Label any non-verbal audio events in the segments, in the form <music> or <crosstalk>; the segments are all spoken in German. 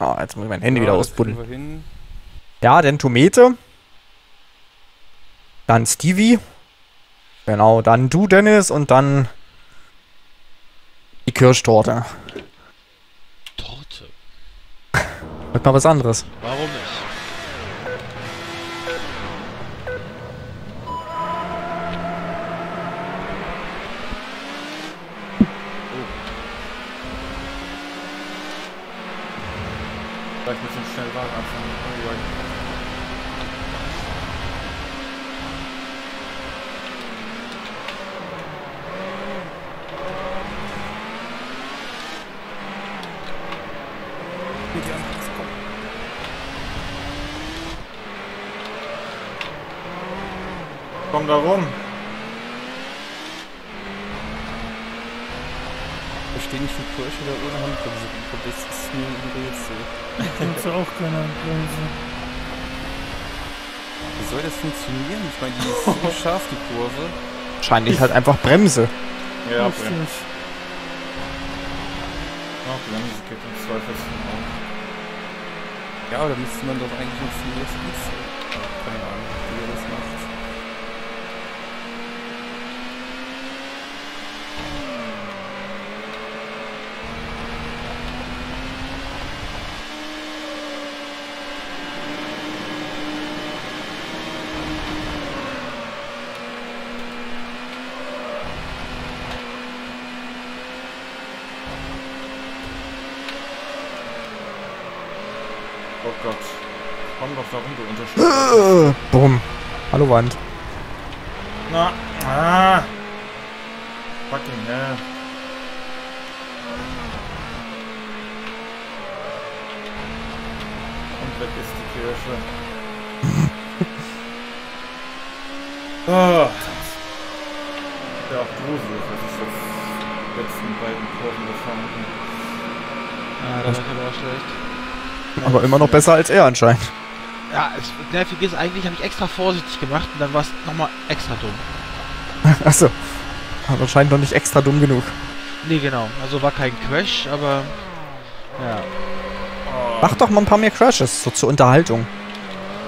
Ah, jetzt muss ich mein Handy Ja, wieder ausbuddeln. Ja, dann Tomate. Dann Stevie. Genau, dann du, Dennis, und dann die Kirschtorte. Torte. Wird mal was anderes. Warum nicht? Vielleicht mit so einem schnellen Wagen anfangen. Oh, ja. Mit die anderen kommen. Komm da rum. Verstehe nicht, wie Porsche da ohne Handbremse kommt. Das ist mir ein Rätsel. Kannst du auch keine Bremse. Wie soll das funktionieren? Ich meine, die ist so scharf, die Kurve. Wahrscheinlich halt einfach Bremse. Ja, Richtig. Brem. Ach, Bremse geht im Zweifelsfall auch. Ja, aber da müsste man doch eigentlich noch viel mehr Speed sehen. Keine Ahnung, wie er das macht. Oh Gott. Komm doch da rum, du Unterschied. Äh, Bumm. Hallo Wand. Na, ah. Fucking hell. Und weg ist die Kirche. <laughs> ah. Ja, auch gruselig, was ich so die letzten beiden Kurven gefahren bin. Ah, das war schlecht. Aber immer noch besser als er anscheinend. Nervig ist, eigentlich habe ich extra vorsichtig gemacht und dann war es nochmal extra dumm. <laughs> Achso. Aber scheint noch nicht extra dumm genug. Nee, genau. Also war kein Crash, aber ja, Mach doch mal ein paar mehr Crashes, so zur Unterhaltung.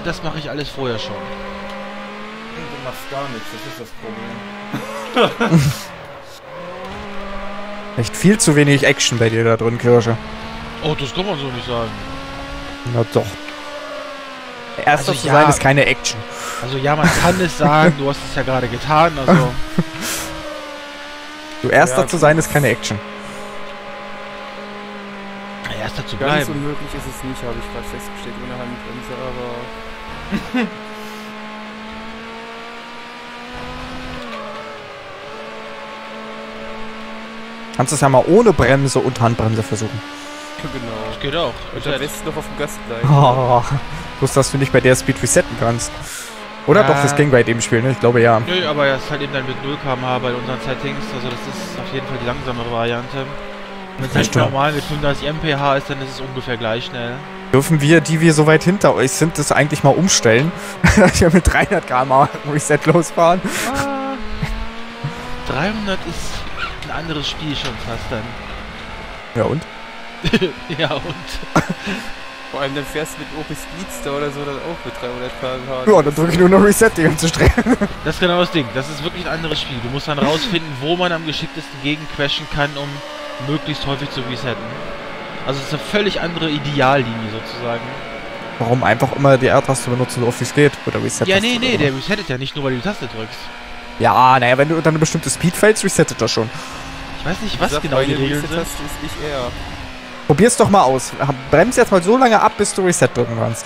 das mache ich alles vorher schon. Du machst gar nichts, das ist das Problem. <laughs> Echt viel zu wenig Action bei dir da drin, Kirsche. Oh, das kann man so nicht sagen. Na doch. Erster Also zu ja. sein ist keine Action. Also ja, man kann es sagen, du hast es ja gerade getan, also <laughs> Du erster Ja, zu sein ist keine Action. erster zu Ganz bleiben. unmöglich ist es nicht, habe ich gerade festgestellt, ohne Handbremse, aber... <laughs> Kannst du es ja mal ohne Bremse und Handbremse versuchen. <laughs> Genau. Das geht auch. Und am ja- besten noch auf dem Gas bleiben. Oh, bloß, dass du nicht bei der Speed resetten kannst. Oder Ja. doch, das ging bei dem Spiel, ne? Ich glaube ja. Nö, aber es ist halt eben dann mit 0 km/h bei unseren Settings, also das ist auf jeden Fall die langsamere Variante. Wenn es halt normal mit 35 mph ist, dann ist es ungefähr gleich schnell. Dürfen wir, die wir so weit hinter euch sind, das eigentlich mal umstellen? <laughs> Dass wir mit 300 km Reset losfahren? Ah, 300 ist ein anderes Spiel schon fast dann. Ja und? <laughs> ja und? <laughs> Vor allem dann fährst du mit Opel Speedster oder so dann auch mit 300 km/h. Ja, dann drücke ich nur noch Reset die ganze Strecke. Das ist genau das Ding. Das ist wirklich ein anderes Spiel. Du musst dann rausfinden, wo man am geschicktesten gegen crashen kann, um möglichst häufig zu resetten. Also es ist eine völlig andere Ideallinie sozusagen. Warum einfach immer die R-Taste benutzen, so oft wie es geht? Oder Reset? Ja, nee, nee, der resettet ja nicht nur, weil du die Taste drückst. Ja, naja, wenn du unter eine bestimmte Speed fällst, resettet das schon. Ich weiß nicht, was genau die Regeln sind. Taste ist nicht er. Probier's doch mal aus. Bremst jetzt mal so lange ab, bis du Reset drücken kannst.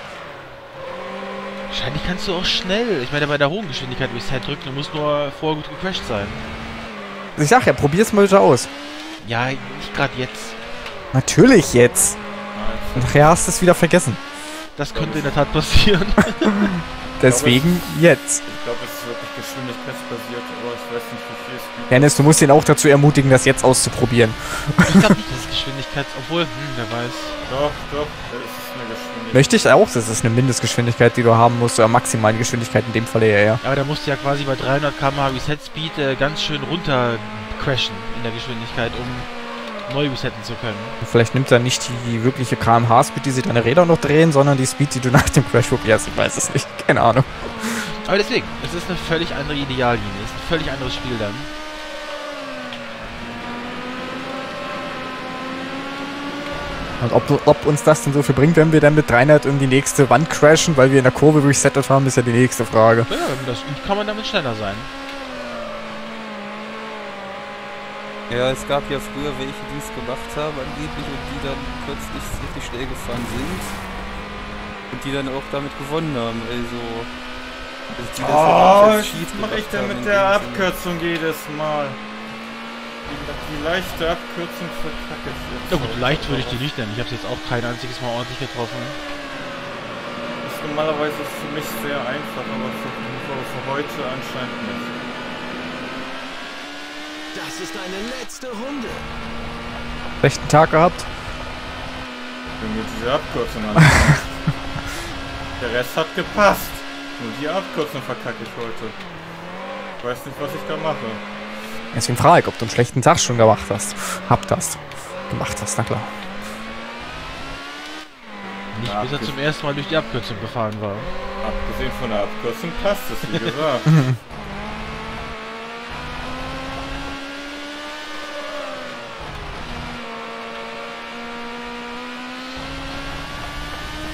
Wahrscheinlich kannst du auch schnell. Ich meine, bei der hohen Geschwindigkeit Reset drücken, du musst nur vorher gut gecrashed sein. Ich sag ja, probier's mal bitte aus. Ja, nicht gerade jetzt. Natürlich jetzt. Und nachher hast du es wieder vergessen. Das könnte in der Tat passieren. <laughs> Deswegen jetzt. Ich glaube, es ist wirklich geschwindigkeitsbasiert, aber ich weiß nicht, wie viel Speed. Dennis, du musst ihn auch dazu ermutigen, das jetzt auszuprobieren. ich glaube nicht, dass es Geschwindigkeits... Obwohl, hm, wer weiß. Doch, doch, es ist eine Geschwindigkeit. Möchte ich auch, das ist eine Mindestgeschwindigkeit, die du haben musst, oder maximale Geschwindigkeit in dem Falle ja, ja. Aber da musst du ja quasi bei 300 km/h Reset Speed äh, ganz schön runter crashen in der Geschwindigkeit, um neu resetten zu können. Vielleicht nimmt er nicht die wirkliche kmh-Speed, die sie deine Räder noch drehen, sondern die Speed, die du nach dem Crash probierst. Ich weiß es nicht. <laughs> Keine Ahnung. Aber deswegen, es ist eine völlig andere Ideallinie. Es ist ein völlig anderes Spiel dann. Und ob, ob uns das denn so viel bringt, wenn wir dann mit 300 in die nächste Wand crashen, weil wir in der Kurve resettet haben, ist ja die nächste Frage. Ja, das übt, kann man damit schneller sein. Ja, es gab ja früher welche, die es gemacht haben angeblich und die dann plötzlich richtig schnell gefahren sind. Und die dann auch damit gewonnen haben. Also. also die das dann auch Oh, was mache ich denn mit der. Abkürzung jedes Mal? Die, leichte Abkürzung verkacke ich jetzt. Ja gut, leicht würde ich die nicht nennen. Ich habe es jetzt auch kein einziges Mal ordentlich getroffen. Ist normalerweise ist für mich sehr einfach, aber für, für, für heute anscheinend nicht. Das ist deine letzte Runde. Schlechten Tag gehabt. Wenn mir diese Abkürzung anschaust. <laughs> Der Rest hat gepasst. Nur die Abkürzung verkacke ich heute. Ich weiß nicht, was ich da mache. Deswegen frage ich, ob du einen schlechten Tag schon gemacht hast. Habt hast. Gemacht hast, na klar. Nicht Ja, bis er zum ersten Mal durch die Abkürzung gefahren war. Abgesehen von der Abkürzung passt es, wie gesagt. <laughs>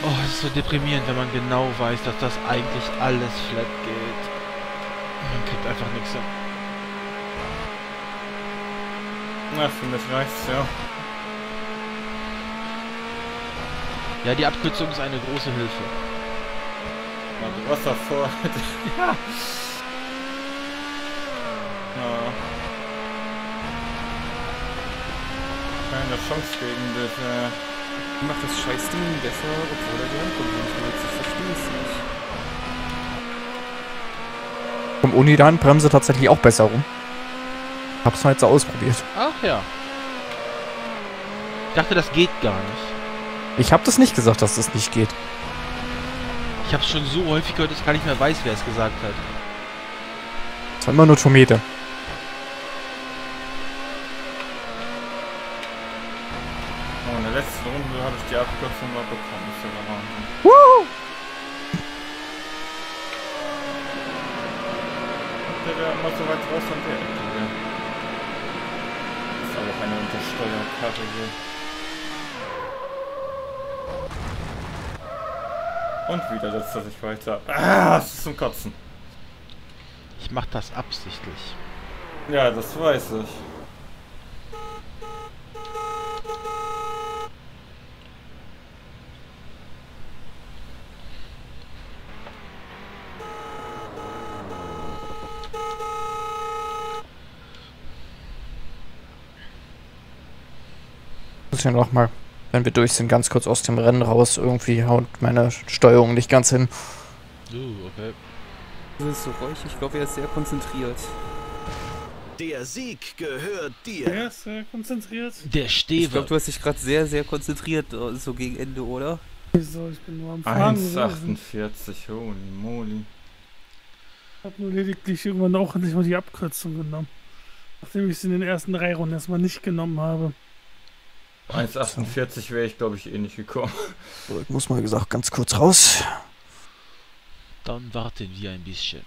Oh, es ist so deprimierend, wenn man genau weiß, dass das eigentlich alles flat geht. Man kriegt einfach nichts hin. Na, für mich reicht's ja. Ja, die Abkürzung ist eine große Hilfe. Also Wasser vor. <laughs> ja. Ja. Keine Chance gegen dich, äh. macht das Scheißding besser, obwohl er die nicht benutzt. Ich verstehe es nicht. Kommt ohne die Handbremse tatsächlich auch besser rum. Hab's mal jetzt so ausprobiert. Ach ja. Ich dachte, das geht gar nicht. Ich habe das nicht gesagt, dass das nicht geht. Ich habe es schon so häufig gehört, dass ich gar nicht mehr weiß, wer es gesagt hat. Das war immer nur Tomate. Oh, in der letzten Runde habe ich die Abkürzung mal bekommen. Ist ja der Wahnsinn. Der wäre immer so weit raus an der Ecke hier. Ist aber auch eine Untersteuerkarre hier. Und wieder setzt er sich weiter. Ah, es ist zum Kotzen. Ich mache das absichtlich. Ja, das weiß ich. Muss ja noch mal, wenn wir durch sind, ganz kurz aus dem Rennen raus. Irgendwie haut meine Steuerung nicht ganz hin. Uh, okay. Das ist so ruhig. Ich glaube, er ist sehr konzentriert. Der Sieg gehört dir. Der ist äh, konzentriert. Der Ich Stever. glaube, du hast dich gerade sehr, sehr konzentriert, äh, so gegen Ende, oder? Wieso? Ich bin nur am Fahren gewesen. 1,48, holy moly. Ich habe nur lediglich irgendwann auch endlich mal die Abkürzung genommen. Nachdem ich sie in den ersten drei Runden erstmal nicht genommen habe. 1,48 wäre ich, glaube ich, eh nicht gekommen. So, ich muss mal gesagt ganz kurz raus. Dann warten wir ein bisschen.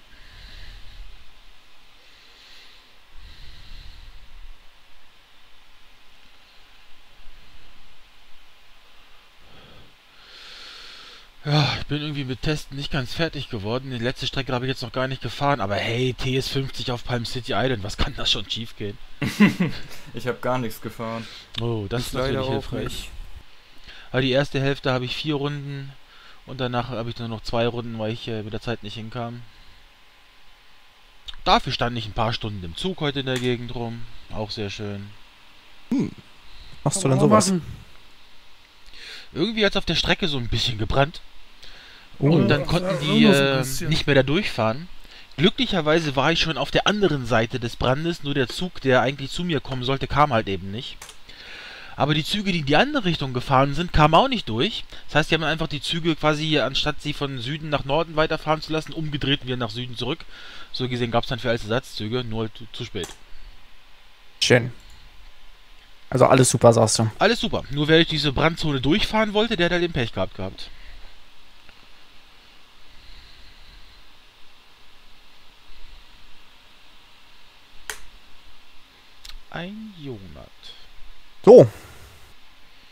Ja, ich bin irgendwie mit Testen nicht ganz fertig geworden. Die letzte Strecke habe ich jetzt noch gar nicht gefahren. Aber hey, TS50 auf Palm City Island, was kann das schon schief gehen? <laughs> Ich habe gar nichts gefahren. Oh, das Ich ist natürlich hilfreich. nicht. Aber die erste Hälfte habe ich vier Runden und danach habe ich nur noch zwei Runden, weil ich äh, mit der Zeit nicht hinkam. Dafür stand ich ein paar Stunden im Zug heute in der Gegend rum. Auch sehr schön. Machst du mal sowas? machen. Irgendwie hat es auf der Strecke so ein bisschen gebrannt. Oh. Und dann konnten die äh, nicht mehr da durchfahren. Glücklicherweise war ich schon auf der anderen Seite des Brandes, nur der Zug, der eigentlich zu mir kommen sollte, kam halt eben nicht. Aber die Züge, die in die andere Richtung gefahren sind, kamen auch nicht durch. Das heißt, die haben einfach die Züge quasi, anstatt sie von Süden nach Norden weiterfahren zu lassen, umgedreht und wieder nach Süden zurück. So gesehen gab es dann für alles Ersatzzüge, nur halt zu, zu spät. Schön. Also alles super, sagst du. Alles super. Nur wer durch diese Brandzone durchfahren wollte, der hat halt den Pech gehabt gehabt. Ein Jonat. So.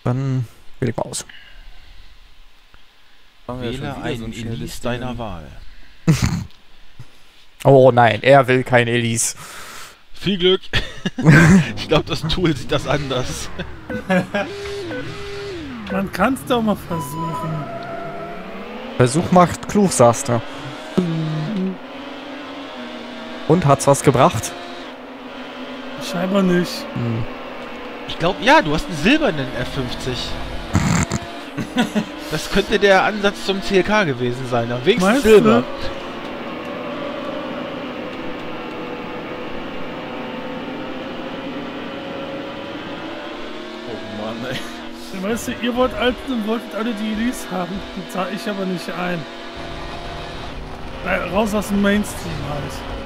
Dann will ich mal aus. Ja Wähle so einen ein schnelles Elise Ding. deiner Wahl. <laughs> Oh nein, er will kein Elise. Viel Glück. <laughs> ich glaube, das Tool sieht das anders. <laughs> Man kann es doch mal versuchen. Versuch macht klug, sagst du. Und hat's was gebracht? Scheinbar nicht. Hm. Ich glaube, ja, du hast einen silbernen F50. <laughs> Das könnte der Ansatz zum CLK gewesen sein. Am wenigstens Meinst Silber. du? Oh Mann, ey. Weißt du, ihr wollt alle, wolltet alle die Elise haben. Das sah ich aber nicht ein. Äh, raus aus dem Mainstream halt.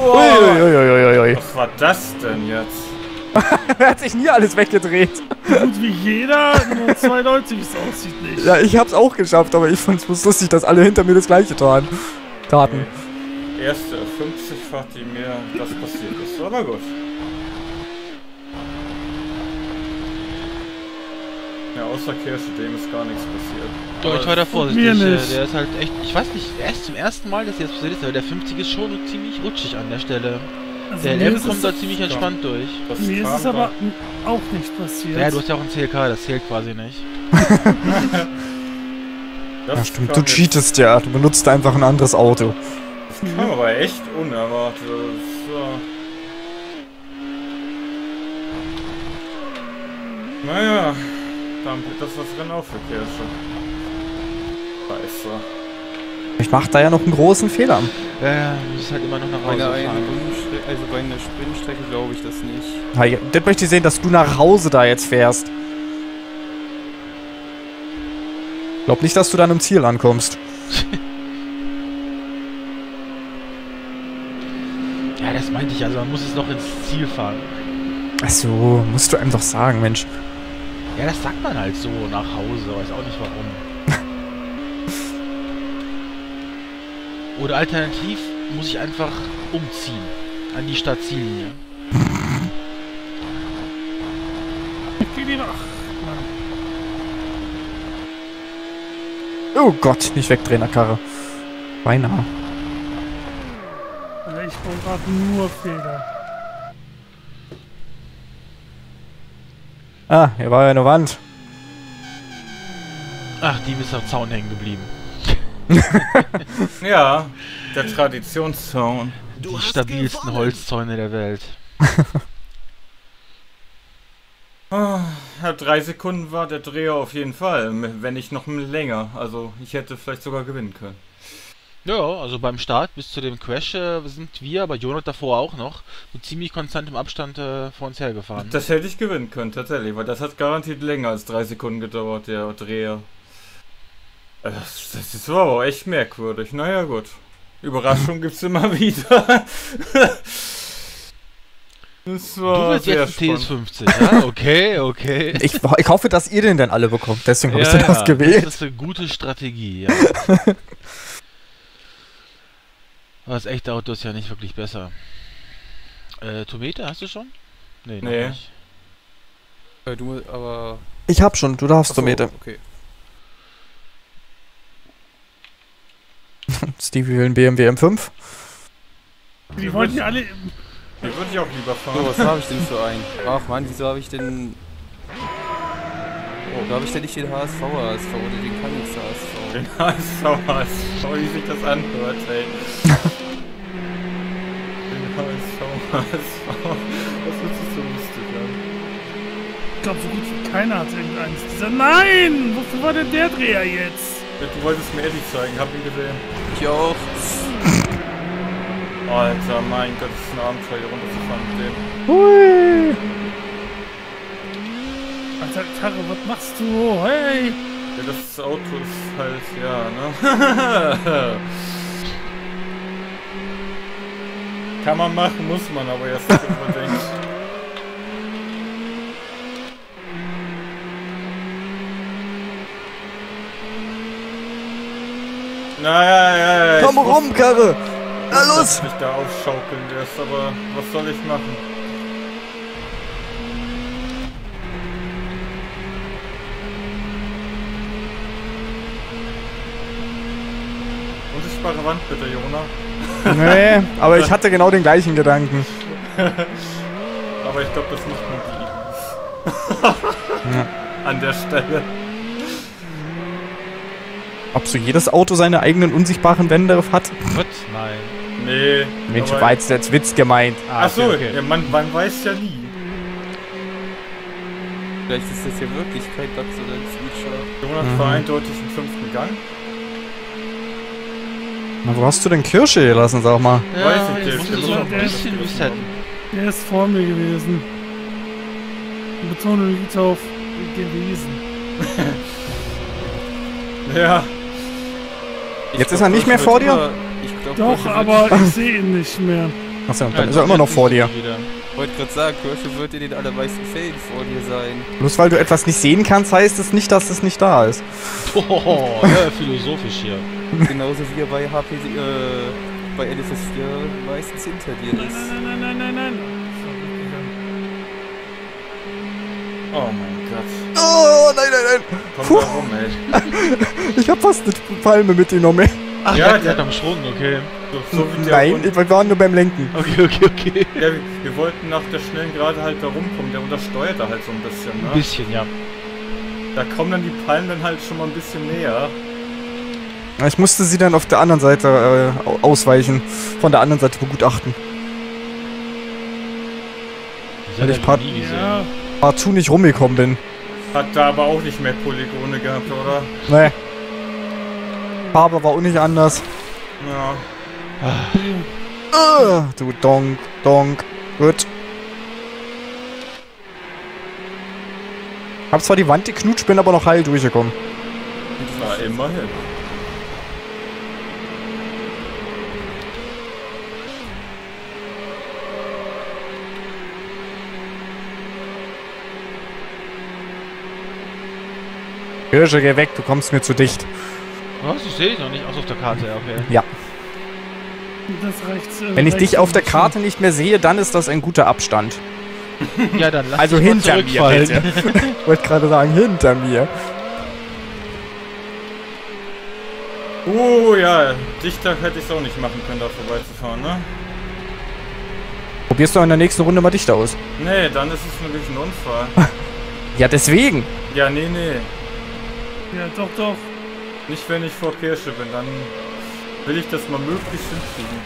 Uiuiuiuiui. Was war das denn jetzt? <laughs> Er hat sich nie alles weggedreht. Gut wie jeder, nur zwei Leute, wie es aussieht, nicht. Ja, ich hab's auch geschafft, aber ich fand's bloß lustig, dass alle hinter mir das gleiche taten. Taten. Erste 50-fach, die mir das passiert ist. Aber gut. Ja, außer Kirsche, dem ist gar nichts passiert. Ich war da mir vorsichtig. nicht. äh, Der ist halt echt, ich weiß nicht, erst zum ersten Mal, dass jetzt passiert ist, aber der 50 ist schon ziemlich rutschig an der Stelle. Also Der mir LM kommt da ziemlich entspannt durch. Das Mir ist es aber auch nicht passiert. Ja, du hast ja auch ein CLK, das zählt quasi nicht. <laughs> das Ja, stimmt. Du cheatest ja. Du benutzt einfach ein anderes Auto. Das kam aber echt unerwartet. So. Naja, dann wird das das Rennen auch für Kirsche. Scheiße. Ich mach da ja noch einen großen Fehler. Ja, ja, du musst halt immer noch nach Bei Hause einer, fahren. Rundenstrecke, also bei einer Sprintstrecke glaube ich das nicht. Hey, Das möchte ich sehen, dass du nach Hause da jetzt fährst. Glaub nicht, dass du dann im Ziel ankommst. <laughs> Ja, das meinte ich, also man muss es noch ins Ziel fahren. Ach so, musst du einem doch sagen, Mensch. Ja, das sagt man halt so nach Hause, weiß auch nicht warum. Oder alternativ muss ich einfach umziehen an die Stadtziellinie. Oh Gott, nicht wegdrehen, der Karre. Beinahe. Ich baue gerade nur Fehler. Ah, hier war ja eine Wand. Ach, die ist am Zaun hängen geblieben. <laughs> Ja, der Traditionszaun. Du Die stabilsten gewonnen. Holzzäune der Welt. <laughs> Ah, Ja, drei Sekunden war der Dreher auf jeden Fall, wenn nicht noch länger. Also ich hätte vielleicht sogar gewinnen können. Ja, also beim Start bis zu dem Crash äh, sind wir, aber Jonat davor auch noch, mit ziemlich konstantem Abstand äh, vor uns hergefahren. Das hätte ich gewinnen können, tatsächlich, weil das hat garantiert länger als drei Sekunden gedauert, der Dreher. Das, ist war aber echt merkwürdig. Naja, gut. Überraschung gibt's immer <laughs> wieder. das Du war willst sehr jetzt einen spannend. TS50, ja? Okay, okay. <laughs> Ich, ich hoffe, dass ihr den dann alle bekommt. Deswegen habe ich Ja, den ja, ausgewählt. Das ist eine gute Strategie, ja. <laughs> Aber das echte Auto ist ja nicht wirklich besser. Äh, Tomate hast du schon? Nee, noch Nee. nicht. Äh, du, aber. Ich hab schon, du darfst, Achso, Tomate. Okay. <laughs> Stevie will einen BMW M5. Die wollten ja alle. Die würde ich auch lieber So, fahren. was habe ich denn für einen? Ach man, wieso habe ich denn. Oh, da habe ich denn nicht den HSV HSV oder den Kannix HSV? Den HSV, HSV, wie sich das anhört, ey. Den HSV, HSV. Das hört sich so lustig an. Ich glaube, so gut wie keiner hat irgendeines dieser. Nein! Wofür war denn der Dreher jetzt? Du wolltest mir Eddie zeigen, hab ihn gesehen. Ich auch. Alter, mein Gott, das ist ein Abenteuer, hier runterzufahren mit dem. Hui. Alter, Karre, was machst du? Hey! Ja, das Auto ist halt, ja, ne? <laughs> Kann man machen, muss man aber erst nicht Naja, ja, ja. Komm ich rum, Karre! Na los! dass mich da aufschaukeln wirst, aber was soll ich machen? Unsichtbare Wand bitte, Jona. Nee, <laughs> aber ich hatte genau den gleichen Gedanken. <laughs> Aber ich glaube, das macht man die. <laughs> An der Stelle. Ob so jedes Auto seine eigenen unsichtbaren Wände hat? Was? Nein. Nee. Mensch, war jetzt als Witz gemeint. Ah, Ach so, okay, okay. Ja, man, man weiß ja nie. Vielleicht ist das ja wirklich kein Bug, sondern ein Feature. Jonas Mhm. war eindeutig im fünften Gang. Na, wo hast du denn Kirsche gelassen, sag mal? Ja, Weiß ich ich nicht, wir so ein bisschen mal resetten. Der ist vor mir gewesen. Die Betonung liegt auf gewesen. <laughs> Ja. Ich Jetzt ist glaub, er nicht mehr vor dir? immer- Ich glaub, Doch, aber ich sehe ihn nicht mehr. Achso, Ja, dann ist er immer noch vor ist dir. Ich wollte gerade sagen, Kirsche wird in den allermeisten Fällen vor dir sein. Bloß weil du etwas nicht sehen kannst, heißt es nicht, dass es nicht da ist. <laughs> Oh, ja, philosophisch hier. <laughs> Genauso wie er bei HP, äh, bei LSS 4 meistens hinter dir Nein, ist. nein, nein, nein, nein, nein. Oh mein Gott. Oh, nein, nein, nein. Komm Puh. da rum, ey. <laughs> Ich hab fast eine Palme mitgenommen. ey. Ach, Ja, ja, der, hat am Schwung, okay. So, so Nein, wir waren nur beim Lenken. Okay, okay, okay. Ja, wir, wir wollten nach der schnellen Gerade halt da rumkommen. Der untersteuert da halt so ein bisschen, Ein ne? bisschen, ja. Da kommen dann die Palmen dann halt schon mal ein bisschen näher. Ich musste sie dann auf der anderen Seite äh, au- ausweichen. Von der anderen Seite begutachten. Ich hat part- noch nie gesehen. Ja, Partout nicht rumgekommen bin. Hat da aber auch nicht mehr Polygone gehabt, oder? Nee. Farbe war auch nicht anders. Ja. Ah, du Donk, Donk. Gut. Hab zwar die Wand geknutscht, bin aber noch heil durchgekommen. Na, immerhin. Kirsche, geh weg, du kommst mir zu dicht. Was? Ich sehe dich noch nicht. Außer auf der Karte, ja, okay. das rechts. äh, Wenn ich dich auf der Karte nicht mehr sehe, dann ist das ein guter Abstand. Ja, dann lass Also dich mal hinter mir, bitte. <laughs> Ich wollte gerade sagen, hinter mir. Uh, ja. Dichter hätte ich es auch nicht machen können, da vorbeizufahren, ne? Probierst du in der nächsten Runde mal dichter aus. Nee, dann ist es nämlich ein Unfall. <laughs> Ja, deswegen. Ja, nee, nee. Ja, doch, doch. Nicht, wenn ich vor Kirsche bin, dann will ich das mal möglichst hinkriegen.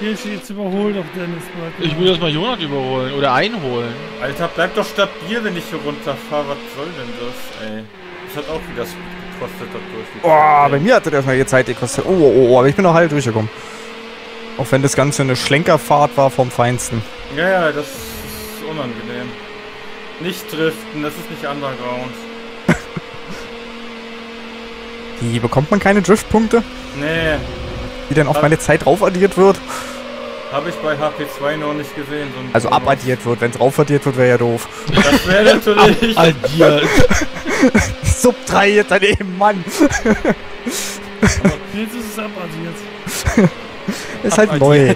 Hier steht jetzt überhol doch Dennis. mal. Ich will erstmal Jonat überholen oder einholen. Alter, bleib doch stabil, wenn ich hier runterfahre. Was soll denn das, ey? Das hat auch wieder Speed gekostet, das durch. die Boah, bei mir hat das erstmal die Zeit gekostet. Oh, oh, oh, aber ich bin noch heil durchgekommen. Auch wenn das Ganze eine Schlenkerfahrt war vom Feinsten. Ja, ja, das ist unangenehm. Nicht driften, das ist nicht Underground. Wie bekommt man keine Driftpunkte? Nee, Die dann auf meine Zeit raufaddiert wird? habe ich bei HP2 noch nicht gesehen. So Also Bonus. abaddiert wird. Wenn es raufaddiert wird, wäre ja doof. Das wäre natürlich. <laughs> Addiert. <laughs> Sub 3 daneben, Mann. Jetzt ist es abaddiert. <laughs> Ist halt neu.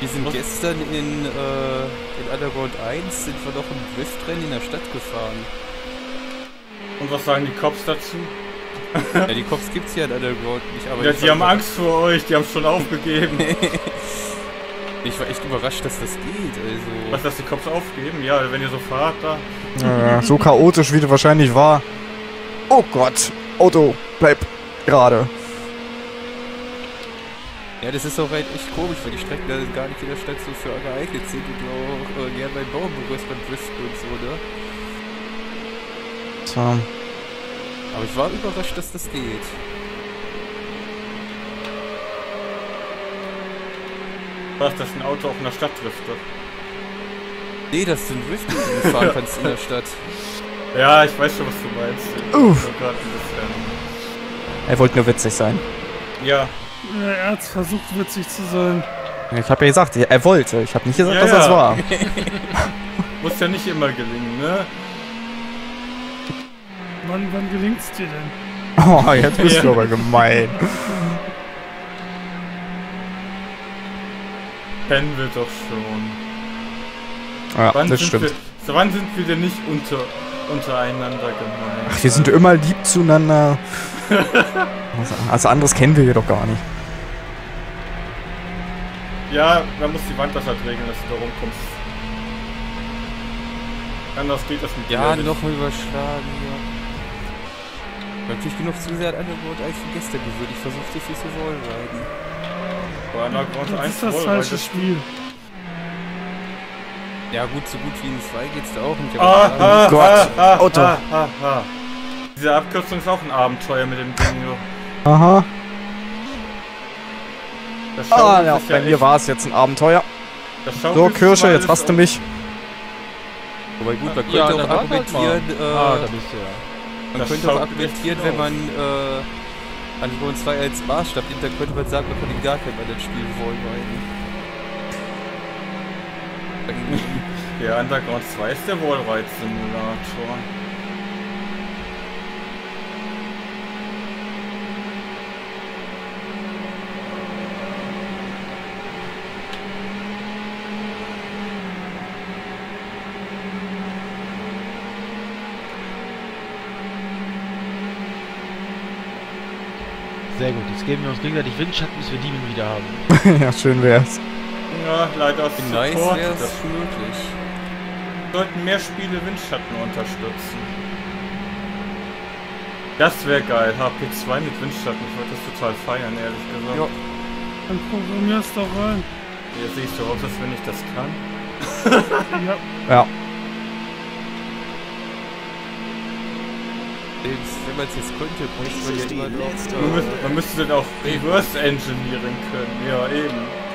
Wir sind gestern in, äh, in Underground 1 sind wir noch im Driftrennen in der Stadt gefahren. Und was sagen die Cops dazu? Ja, die Cops gibt's ja in Underground nicht, aber Ja, die haben Angst vor euch, die haben schon aufgegeben. <laughs> Ich war echt überrascht, dass das geht. Also, Was, dass die Cops aufgeben? Ja, wenn ihr so fahrt da. Ja, so chaotisch, wie du wahrscheinlich war. Oh Gott. Auto, bleib gerade. ja, das ist auch halt echt komisch, weil die Strecken da gar nicht in der Stadt so für geeignet sind und du auch äh, gerne beim Baum berührst beim Driften und so, ne? So. Aber ich war überrascht, dass das geht. Was, dass ein Auto auch in der Stadt driftet? Nee, dass du einen Drift fahren kannst in der Stadt. <laughs> Ja, ich weiß schon, was du meinst. Uff. Er wollte nur witzig sein. Ja, Ja, er hat versucht, witzig zu sein. Ich habe ja gesagt, er wollte. Ich habe nicht gesagt, Ja, dass das ja. war. <laughs> muss ja nicht immer gelingen, ne? Wann, wann gelingt's dir denn? Oh, jetzt bist du aber gemein. Kennen wir doch schon. Ja, Wann das sind stimmt. Wir, so wann sind wir denn nicht unter, untereinander gemein? Ach, wir sind immer lieb zueinander. Also, <laughs> also anderes kennen wir hier doch gar nicht. Ja, man muss die Wand das halt regeln, dass du da rumkommst. Anders geht das mit Ja, dir nicht. nochmal überschlagen, ja. Natürlich genug zu sehr an Underground 1 für Gäste gewöhnt. Ich versuche das nicht so Wallriden. Bei Underground Das 1 ist das voll, falsche das- Spiel. Ja gut, so gut wie in 2 geht's da auch nicht. Ah, aber ah, Gott, ah, ah, Otto. Ah, ah, ah. Diese Abkürzung ist auch ein Abenteuer mit dem Ding. Aha. Das Ah, ja, bei mir echt- war es jetzt ein Abenteuer. das So, Kirsche, jetzt hast du mich. Wobei gut, man Ja, könnte dann auch warte halt mal. argumentieren, äh, Ah, da bist du ja. Man Das könnte auch argumentieren, wenn auf. man äh, Underground 2 als Maßstab nimmt, dann könnte man sagen, man kann in gar kein anderes Spiel Wallriden. Ja, <laughs> Underground 2 ist der Wallride-Simulator. Sehr gut, jetzt geben wir uns gegenseitig Windschatten, bis wir Demon wieder haben. <laughs> ja, schön wär's. Ja, leider aus in nice Support. wäre Das möglich. sollten mehr Spiele Windschatten unterstützen. Das wäre geil, HP2 mit Windschatten. Ich würde das total feiern, ehrlich gesagt. Ja. Dann programmierst doch rein. Sehe ich so aus, als wenn ich das kann. Ja, Ja. <laughs> wenn man es jetzt könnte, bräuchte man ja immer noch. letzte Man müsste, man müsste dann auch Reverse Engineering können. Ja, eben.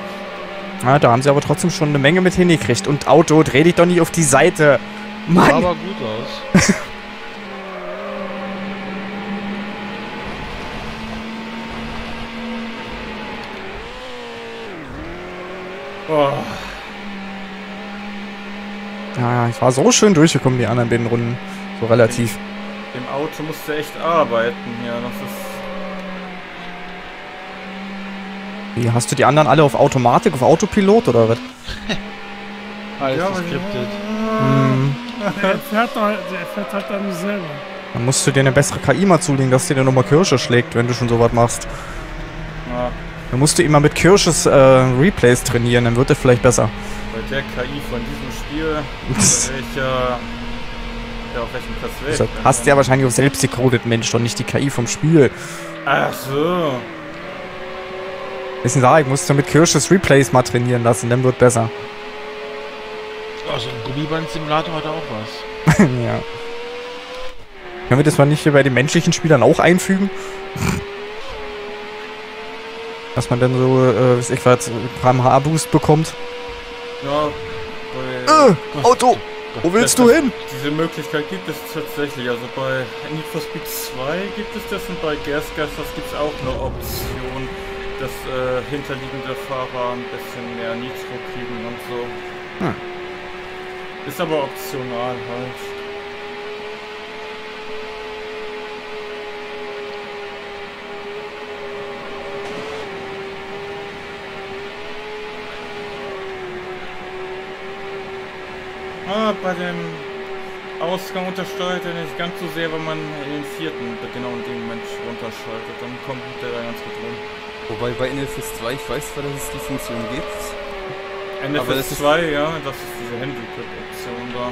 Ja, da haben sie aber trotzdem schon eine Menge mit hingekriegt. Und Auto, dreh dich doch nicht auf die Seite. Sah Mann! aber gut aus. <laughs> Oh, Ja, ich war so schön durchgekommen, die anderen beiden Runden. So relativ. Im Auto musst du echt arbeiten. Ja, das ist. Wie, hast du die anderen alle auf Automatik, auf Autopilot oder was? <laughs> Alles Ja, geskriptet. Hm, er fährt, halt, er fährt halt dann selber. dann musst du dir eine bessere KI mal zulegen, dass dir nochmal Kirsche schlägt, wenn du schon sowas machst. Ja, Dann musst du immer mit Kirsches äh, Replays trainieren, dann wird er vielleicht besser. bei der KI von diesem Spiel, <laughs> da wäre ich ja. Ja, auf welchem Platz wäre ich Also, hast ja wahrscheinlich auch selbst gecodet, Mensch, doch nicht die KI vom Spiel. Ach so. Wissen Sie, ich muss mit Kirsches Replays mal trainieren lassen, dann wird besser. Also ein Gummiband-Simulator hat auch was. <laughs> ja. Können wir das mal nicht hier bei den menschlichen Spielern auch einfügen? Dass man dann so, äh, weiß ich was, kmh-Boost bekommt. Ja, bei. Äh, Auto! Wo willst du hin? Diese Möglichkeit gibt es tatsächlich. Also bei Need for Speed 2 gibt es das und bei Gasgasters gibt es auch eine Option, dass äh, hinterliegende Fahrer ein bisschen mehr Nitro kriegen und so. Hm. Ist aber optional halt. Ah, bei dem Ausgang untersteuert er nicht ganz so sehr, wenn man in den vierten genau in dem Moment runterschaltet. Dann kommt der da ganz gut rum. Wobei bei NFS 2, ich weiß zwar, dass es die Funktion gibt, Aber das NFS ist- 2, ja, das ist diese Handy-Option da.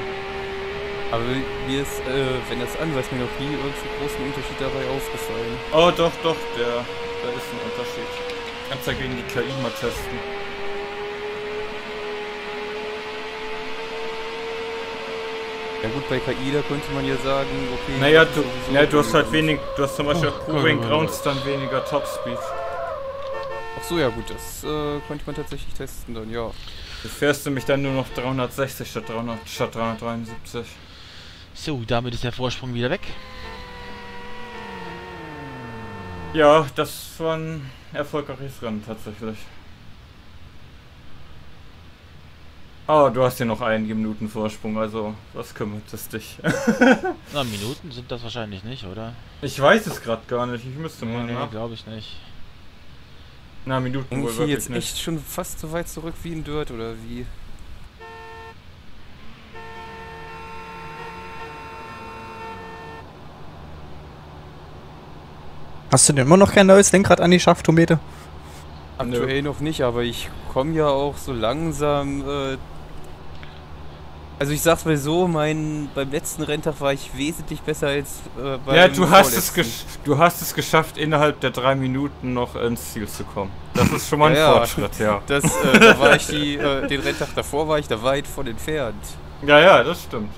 aber mir ist, äh, wenn das an, weiß mir noch nie irgendeinen großen Unterschied dabei aufgefallen. Oh, doch, doch, der, da ist ein Unterschied. Kannst ja gegen die KI mal testen. Ja gut, bei KI, da könnte man ja sagen, okay... Naja, du, sowieso ja, du hast halt wenig, du hast zum Beispiel auf Oh, Proving Gott. Grounds dann weniger Topspeed. Ach so, ja gut, das äh, könnte man tatsächlich testen dann, ja. Du fährst nämlich dann nur noch 360 statt, 300, statt 373. So, damit ist der Vorsprung wieder weg. Ja, das war ein erfolgreiches Rennen tatsächlich. Oh, du hast ja noch einen Minuten Vorsprung, also was kümmert es dich? <laughs> Na, Minuten sind das wahrscheinlich nicht, oder? Ich weiß es gerade gar nicht, ich müsste mal Nee, nee, nach. glaube ich nicht. Na, Minuten wohl Irgendwie wirklich jetzt nicht. echt schon fast so weit zurück wie in Dirt oder wie? Hast du denn immer noch kein neues Lenkrad an die Schaftomete? Aktuell noch nicht, aber ich komme ja auch so langsam. Äh, also ich sag's mal so, mein beim letzten Renntag war ich wesentlich besser als äh, beim Ja, du hast, es vorletzten. du hast es geschafft, innerhalb der drei Minuten noch ins Ziel zu kommen. Das ist schon mal ein Ja, <laughs> ja. Fortschritt, ja. <laughs> Das, äh, da war ich die, äh, den Renntag davor war ich da weit von entfernt. Ja, ja, das stimmt.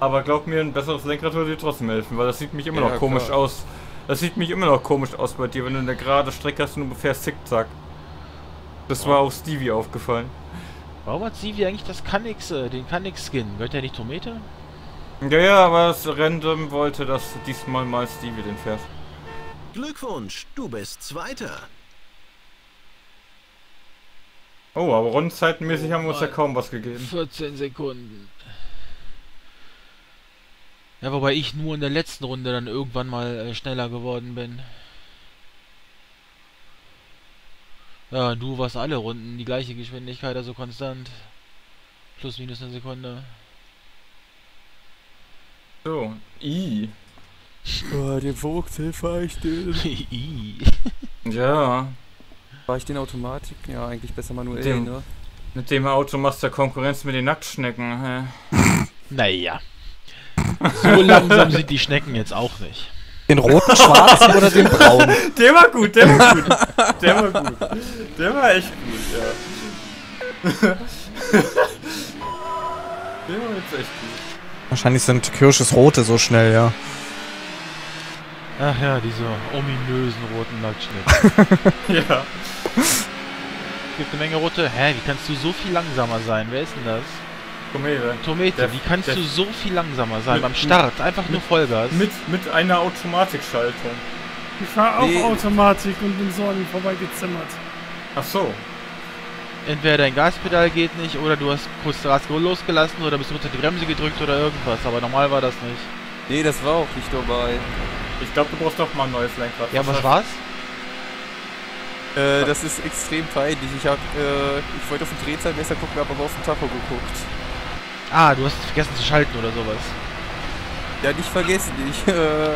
Aber glaub mir, ein besseres Lenkrad würde dir trotzdem helfen, weil das sieht mich immer Ja, noch komisch klar. aus. Das sieht mich immer noch komisch aus bei dir, wenn du eine gerade Strecke hast und du fährst Zickzack. Das war auch Stevie aufgefallen. Warum hat Sivi eigentlich das Canix, äh, den Canix-Skin? Gehört der nicht Tomate? Ja, ja, aber das Random wollte, dass diesmal mal Stevie den fährt. Glückwunsch, du bist Zweiter. Oh, aber rundenzeitenmäßig haben wir uns ja Mann. kaum was gegeben. 14 Sekunden. Ja, wobei ich nur in der letzten Runde dann irgendwann mal äh, schneller geworden bin. Ja, du warst alle Runden die gleiche Geschwindigkeit, also konstant. Plus minus eine Sekunde. So, I. Oh, <laughs> den Vogtel fahre ich den. <laughs> Ih. <laughs> Ja, War ich den Automatik? Ja, eigentlich besser manuell, Dem- ne? mit dem Auto machst du ja Konkurrenz mit den Nacktschnecken. hä? naja. So langsam sind die Schnecken jetzt auch nicht. Den roten, schwarzen oder den braunen? <laughs> Der war gut, der war gut. Der war gut. Der war echt gut, ja. Der war jetzt echt gut. Wahrscheinlich sind Kirsches rote so schnell, ja. Ach ja, diese ominösen roten Nacktschnecken. <laughs> Ja. Gibt eine Menge rote. Hä, wie kannst du so viel langsamer sein? Wer ist denn das? Tomate, Der- wie kannst der- du so viel langsamer sein? Mit- Beim Start, einfach nur Vollgas. Mit, mit einer Automatikschaltung. Ich fahre auch Nee. Automatik und bin so an ihm vorbeigezimmert. Ach so. Entweder dein Gaspedal geht nicht, oder du hast kurz das Gas losgelassen, oder bist unter die Bremse gedrückt oder irgendwas. Aber normal war das nicht. Nee, das war auch nicht dabei. Ich glaube, du brauchst doch mal ein neues Lenkrad. Ja, was war's? Äh, das ist extrem peinlich. Ich hab, äh, ich wollte auf den Drehzahlmesser gucken, aber auf den Tacho geguckt. Ah, du hast vergessen zu schalten oder sowas. Ja, nicht vergessen, ich, äh,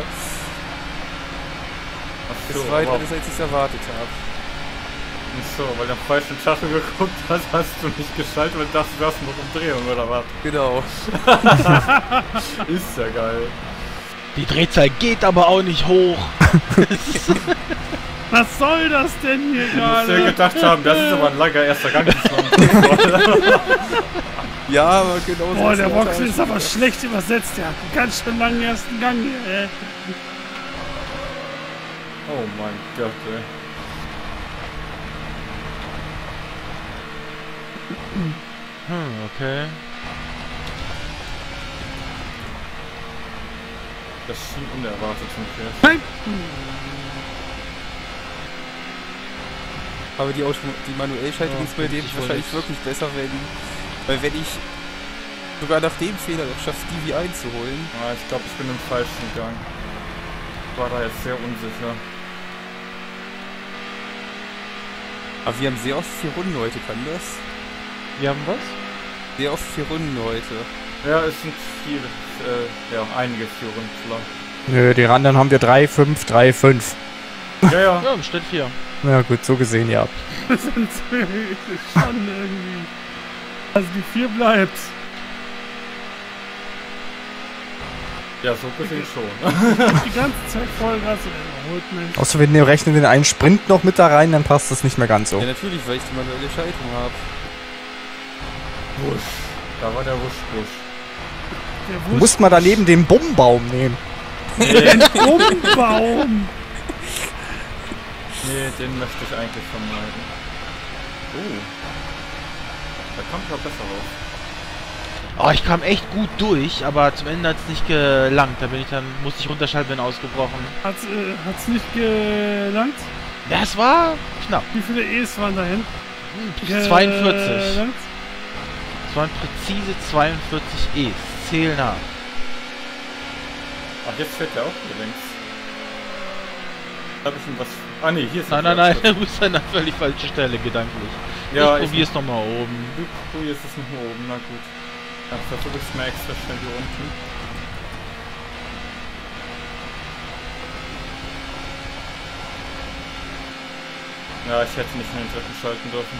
Ach so, war aber- alles, als ich es erwartet habe. Ach so, weil du am falschen Tacho geguckt hast, hast du nicht geschaltet und dachtest, du hast noch Umdrehung oder was? Genau. <laughs> Ist ja geil. Die Drehzahl geht aber auch nicht hoch. <laughs> Was soll das denn hier ja gerade? gedacht haben, das ist aber ein langer erster Gang. <laughs> Ja, aber genau so Boah, der halt. ist aber schlecht übersetzt. Der hat einen ganz schön langen ersten Gang hier, ey. oh mein Gott, ey. Hm, okay. Das schien unerwartet zum Fährst. Nein. Aber die, Auto die Manuellschaltung Ja, ist bei dem wahrscheinlich wirklich besser, wenn, weil wenn ich sogar nach dem Fehler noch schaffe, Stevie einzuholen. Ah, ich glaube, ich bin im falschen Gang. Ich war da jetzt sehr unsicher. Aber wir haben sehr oft vier Runden heute, kann das? Wir haben was? Sehr oft vier Runden heute. Ja, es sind viele, äh, ja, einige Führungen, klar. Nö, die anderen haben wir 3, 5, 3, 5. Ja, ja. Ja, im Schnitt 4. Ja gut, so gesehen, ja. <laughs> Das sind <laughs> schon irgendwie. Also die vier bleibt. Ja, so gesehen schon. Die ganze Zeit Vollgas und er überholt mich. Außer wir rechnen den einen Sprint noch mit da rein, dann passt das nicht mehr ganz so. Ja, natürlich, weil ich die manuelle Schaltung habe. Wusch. Da war der Wusch, Wusch. Der Du musst mal daneben den Bummbaum nehmen. Umbaum. Nee, den möchte ich eigentlich vermeiden. Oh. Da kommt ja besser raus. Oh, ich kam echt gut durch, aber zum Ende hat es nicht gelangt. Da bin ich dann, musste ich runterschalten, bin ausgebrochen. Hat's, äh, hat's nicht gelangt? Ja, es war knapp. Wie viele E's waren da hin? Hm, 42. Gelangt? Es waren präzise 42 E's. Zähl nach. Ach, jetzt fährt er auch hier längs. Habe ich ihm was. Ah, nee, hier ist Nein, nein, nein, du bist an der völlig falschen Stelle gedanklich. Ja, ich ich. probier's nochmal oben. Du probierst es noch mal oben, na gut. Dann versuche ich es mal extra schnell hier unten. Ja, ich hätte nicht in den dritten schalten dürfen.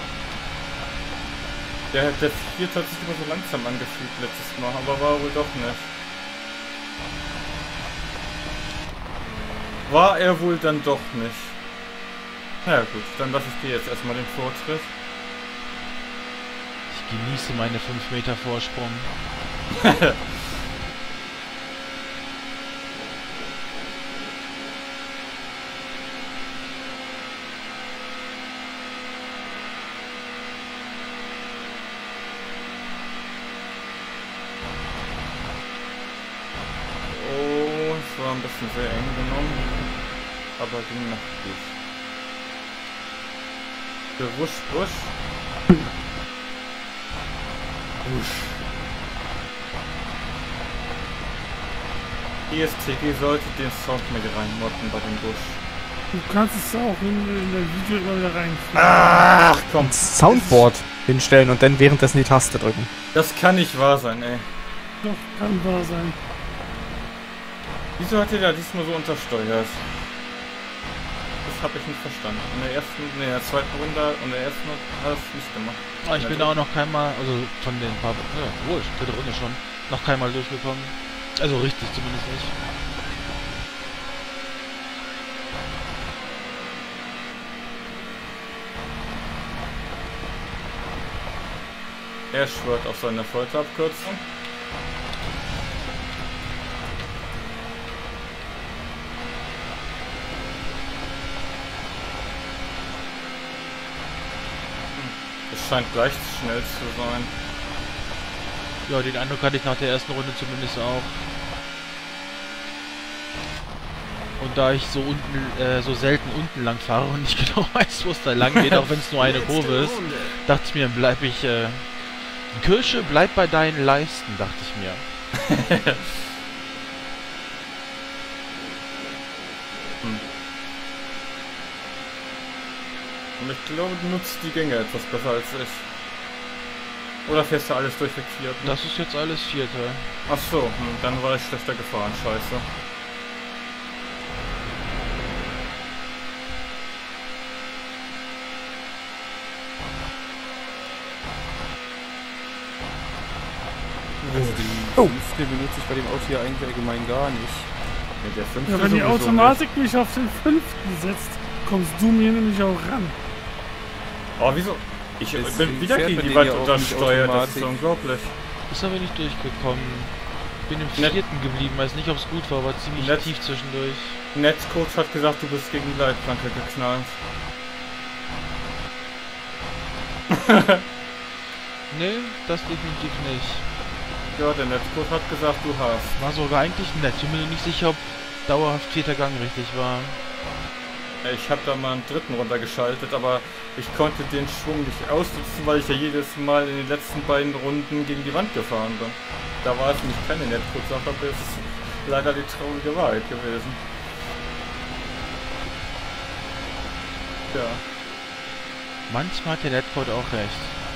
Der, der vierte hat sich immer so langsam angefühlt letztes Mal, aber war wohl doch nicht. War er wohl dann doch nicht. Na ja, gut, dann lasse ich dir jetzt erstmal den Vortritt. Ich genieße meine 5 Meter Vorsprung. <laughs> Oh, es war ein bisschen sehr eng genommen, aber ging noch gut. Gewusch, wusch. Wusch. ESTG sollte den Sound mit reinmotten bei dem Busch. Du kannst es auch in, in der Video immer wieder reinführen. Ach komm, Soundboard hinstellen und dann währenddessen die Taste drücken. das kann nicht wahr sein, ey. Doch, kann wahr sein. Wieso hat er da diesmal so untersteuert? Das habe ich nicht verstanden. In der ersten, nee, in der zweiten Runde und der ersten hat er es nicht gemacht. Ah, ich bin auch noch keinmal, also von den paar, ja, wurscht, dritte Runde schon, noch keinmal durchgekommen. Also richtig zumindest nicht. Er schwört auf seine Folterabkürzung. Scheint gleich schnell zu sein. Ja, den Eindruck hatte ich nach der ersten Runde zumindest auch. Und da ich so unten, äh, so selten unten lang fahre und nicht <laughs> genau weiß, wo es da lang geht, auch wenn es nur eine Kurve ist, dachte ich mir, bleib ich, äh, Kirsche bleibt bei deinen Leisten, dachte ich mir. <laughs> Und ich glaube, du nutzt die Gänge etwas besser als ich. Oder fährst du alles durchweg vierten? Das ist jetzt alles vierte. Ach so, hm, dann war ich schlechter gefahren, scheiße. Also die Oh. fünfte benutze ich bei dem Auto hier eigentlich allgemein gar nicht. Mit der fünfte Ja, wenn die Automatik mich auf den fünften setzt, kommst du mir nämlich auch ran. Oh, wieso? Ich Es bin wieder gegen die Wand untersteuert, das ist unglaublich. Ist aber nicht durchgekommen. Bin im Nett. vierten geblieben, weiß nicht, ob es gut war, war ziemlich Nett. tief zwischendurch. Netzcoach hat gesagt, du bist gegen die Leitplanke geknallt. <laughs> Nee, das definitiv nicht. Ja, der Netzcoach hat gesagt, du hast. War sogar eigentlich nett. Ich bin mir nicht sicher, ob dauerhaft vierter Gang richtig war. Ich habe da mal einen dritten runtergeschaltet, aber ich konnte den Schwung nicht ausnutzen, weil ich ja jedes Mal in den letzten beiden Runden gegen die Wand gefahren bin. Da war es nicht keine Netzcoach-Sache, aber es ist leider die traurige Wahrheit gewesen. Ja. Manchmal hat der Netcode auch recht.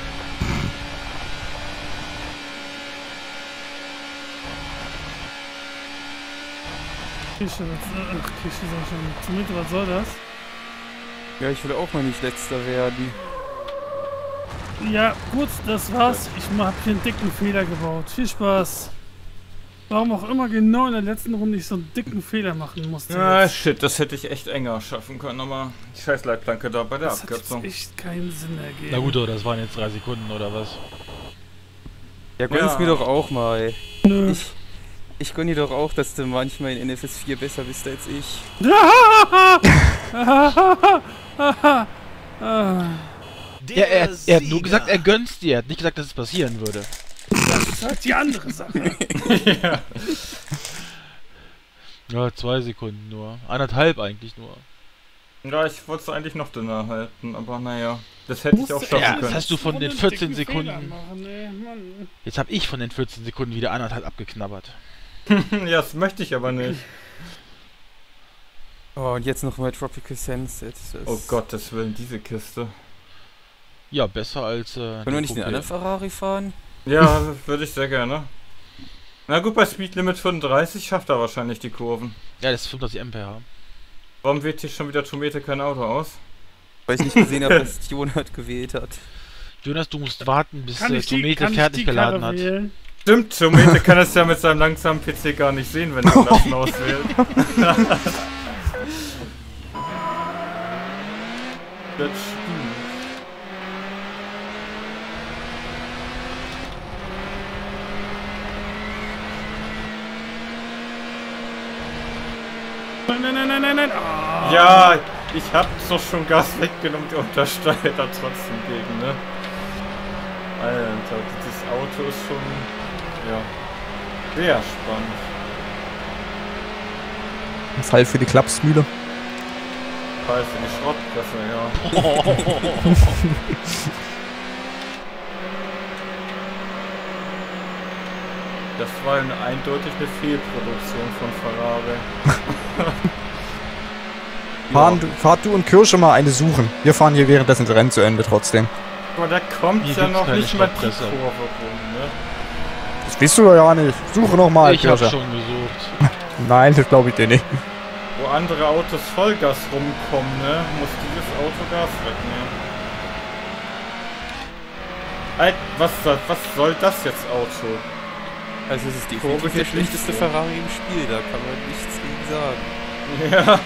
Kische, äh, ach, Kische sag ich schon. Zumindest, was soll das? Ja, ich will auch mal nicht letzter werden. Ja, gut, das war's. Ich hab hier einen dicken Fehler gebaut. Viel Spaß. Warum auch immer genau in der letzten Runde ich so einen dicken Fehler machen musste. Ah, jetzt. shit, das hätte ich echt enger schaffen können, aber die scheiß Leitplanke da bei der das hat jetzt Abkürzung. echt keinen Sinn ergeben. Na gut, aber das waren jetzt drei Sekunden oder was? Ja, gönn's Ja. mir doch auch mal. Nö. Ich, ich gönn dir doch auch, dass du manchmal in NFS 4 besser bist als ich. <laughs> Ja, er, hat- er hat nur gesagt, er gönn's dir. Er hat nicht gesagt, dass es passieren würde. Das ist halt die andere Sache. <laughs> Ja, zwei Sekunden nur. Anderthalb eigentlich nur. Ja, ich wollte es eigentlich noch dünner halten, aber naja. Das hätte ich auch schaffen Ja, können. das hast du von den Ohne 14 dicken Fehler Sekunden. Machen. Jetzt habe ich von den 14 Sekunden wieder anderthalb abgeknabbert. <laughs> ja, das möchte ich aber nicht. <laughs> Oh, und jetzt noch mal Tropical Sunset. Das Oh Gottes Willen, diese Kiste. Ja, besser als. Äh, Können wir nicht den anderen Ferrari fahren? Ja, würde ich sehr gerne. Na gut, bei Speed Limit 35 schafft er wahrscheinlich die Kurven. Ja, das ist 35 mph. Warum wählt hier schon wieder Tomete kein Auto aus? Weil ich nicht gesehen habe, <laughs> dass Jonat gewählt hat. Jonas, du musst warten, bis äh, Tomete kann ich fertig die geladen Karre hat. wählen? Stimmt, Tomete kann es ja mit seinem langsamen PC gar nicht sehen, wenn er <laughs> lassen auswählt. <laughs> das stimmt. Nein, nein, nein, nein, nein, nein. Ah. Ja, ich hab doch schon Gas weggenommen, der untersteuert da trotzdem gegen, ne? Alter, dieses Auto ist schon, ja, sehr spannend. Ein Fall für die Klapsmühle. Fall für die Schrottpresse, ja. <laughs> Das war eine, eindeutig eine Fehlproduktion von Ferrari. <laughs> Fahren, du- fahrt du und Kirsche mal eine suchen. Wir fahren hier währenddessen das Rennen zu Ende trotzdem. Aber da kommt Hier ja noch nicht mal die. Kurve rum, weißt du doch ja nicht. Suche noch mal, ich hab Kirsche. schon gesucht. <laughs> Nein, das glaube ich dir nicht. Wo andere Autos Vollgas rumkommen, ne? Muss dieses Auto Gas wegnehmen. Alter, was, soll- was soll das jetzt Auto? Also es ist Kurve definitiv der schlechteste. Ferrari im Spiel, da kann man nichts gegen sagen. Ja,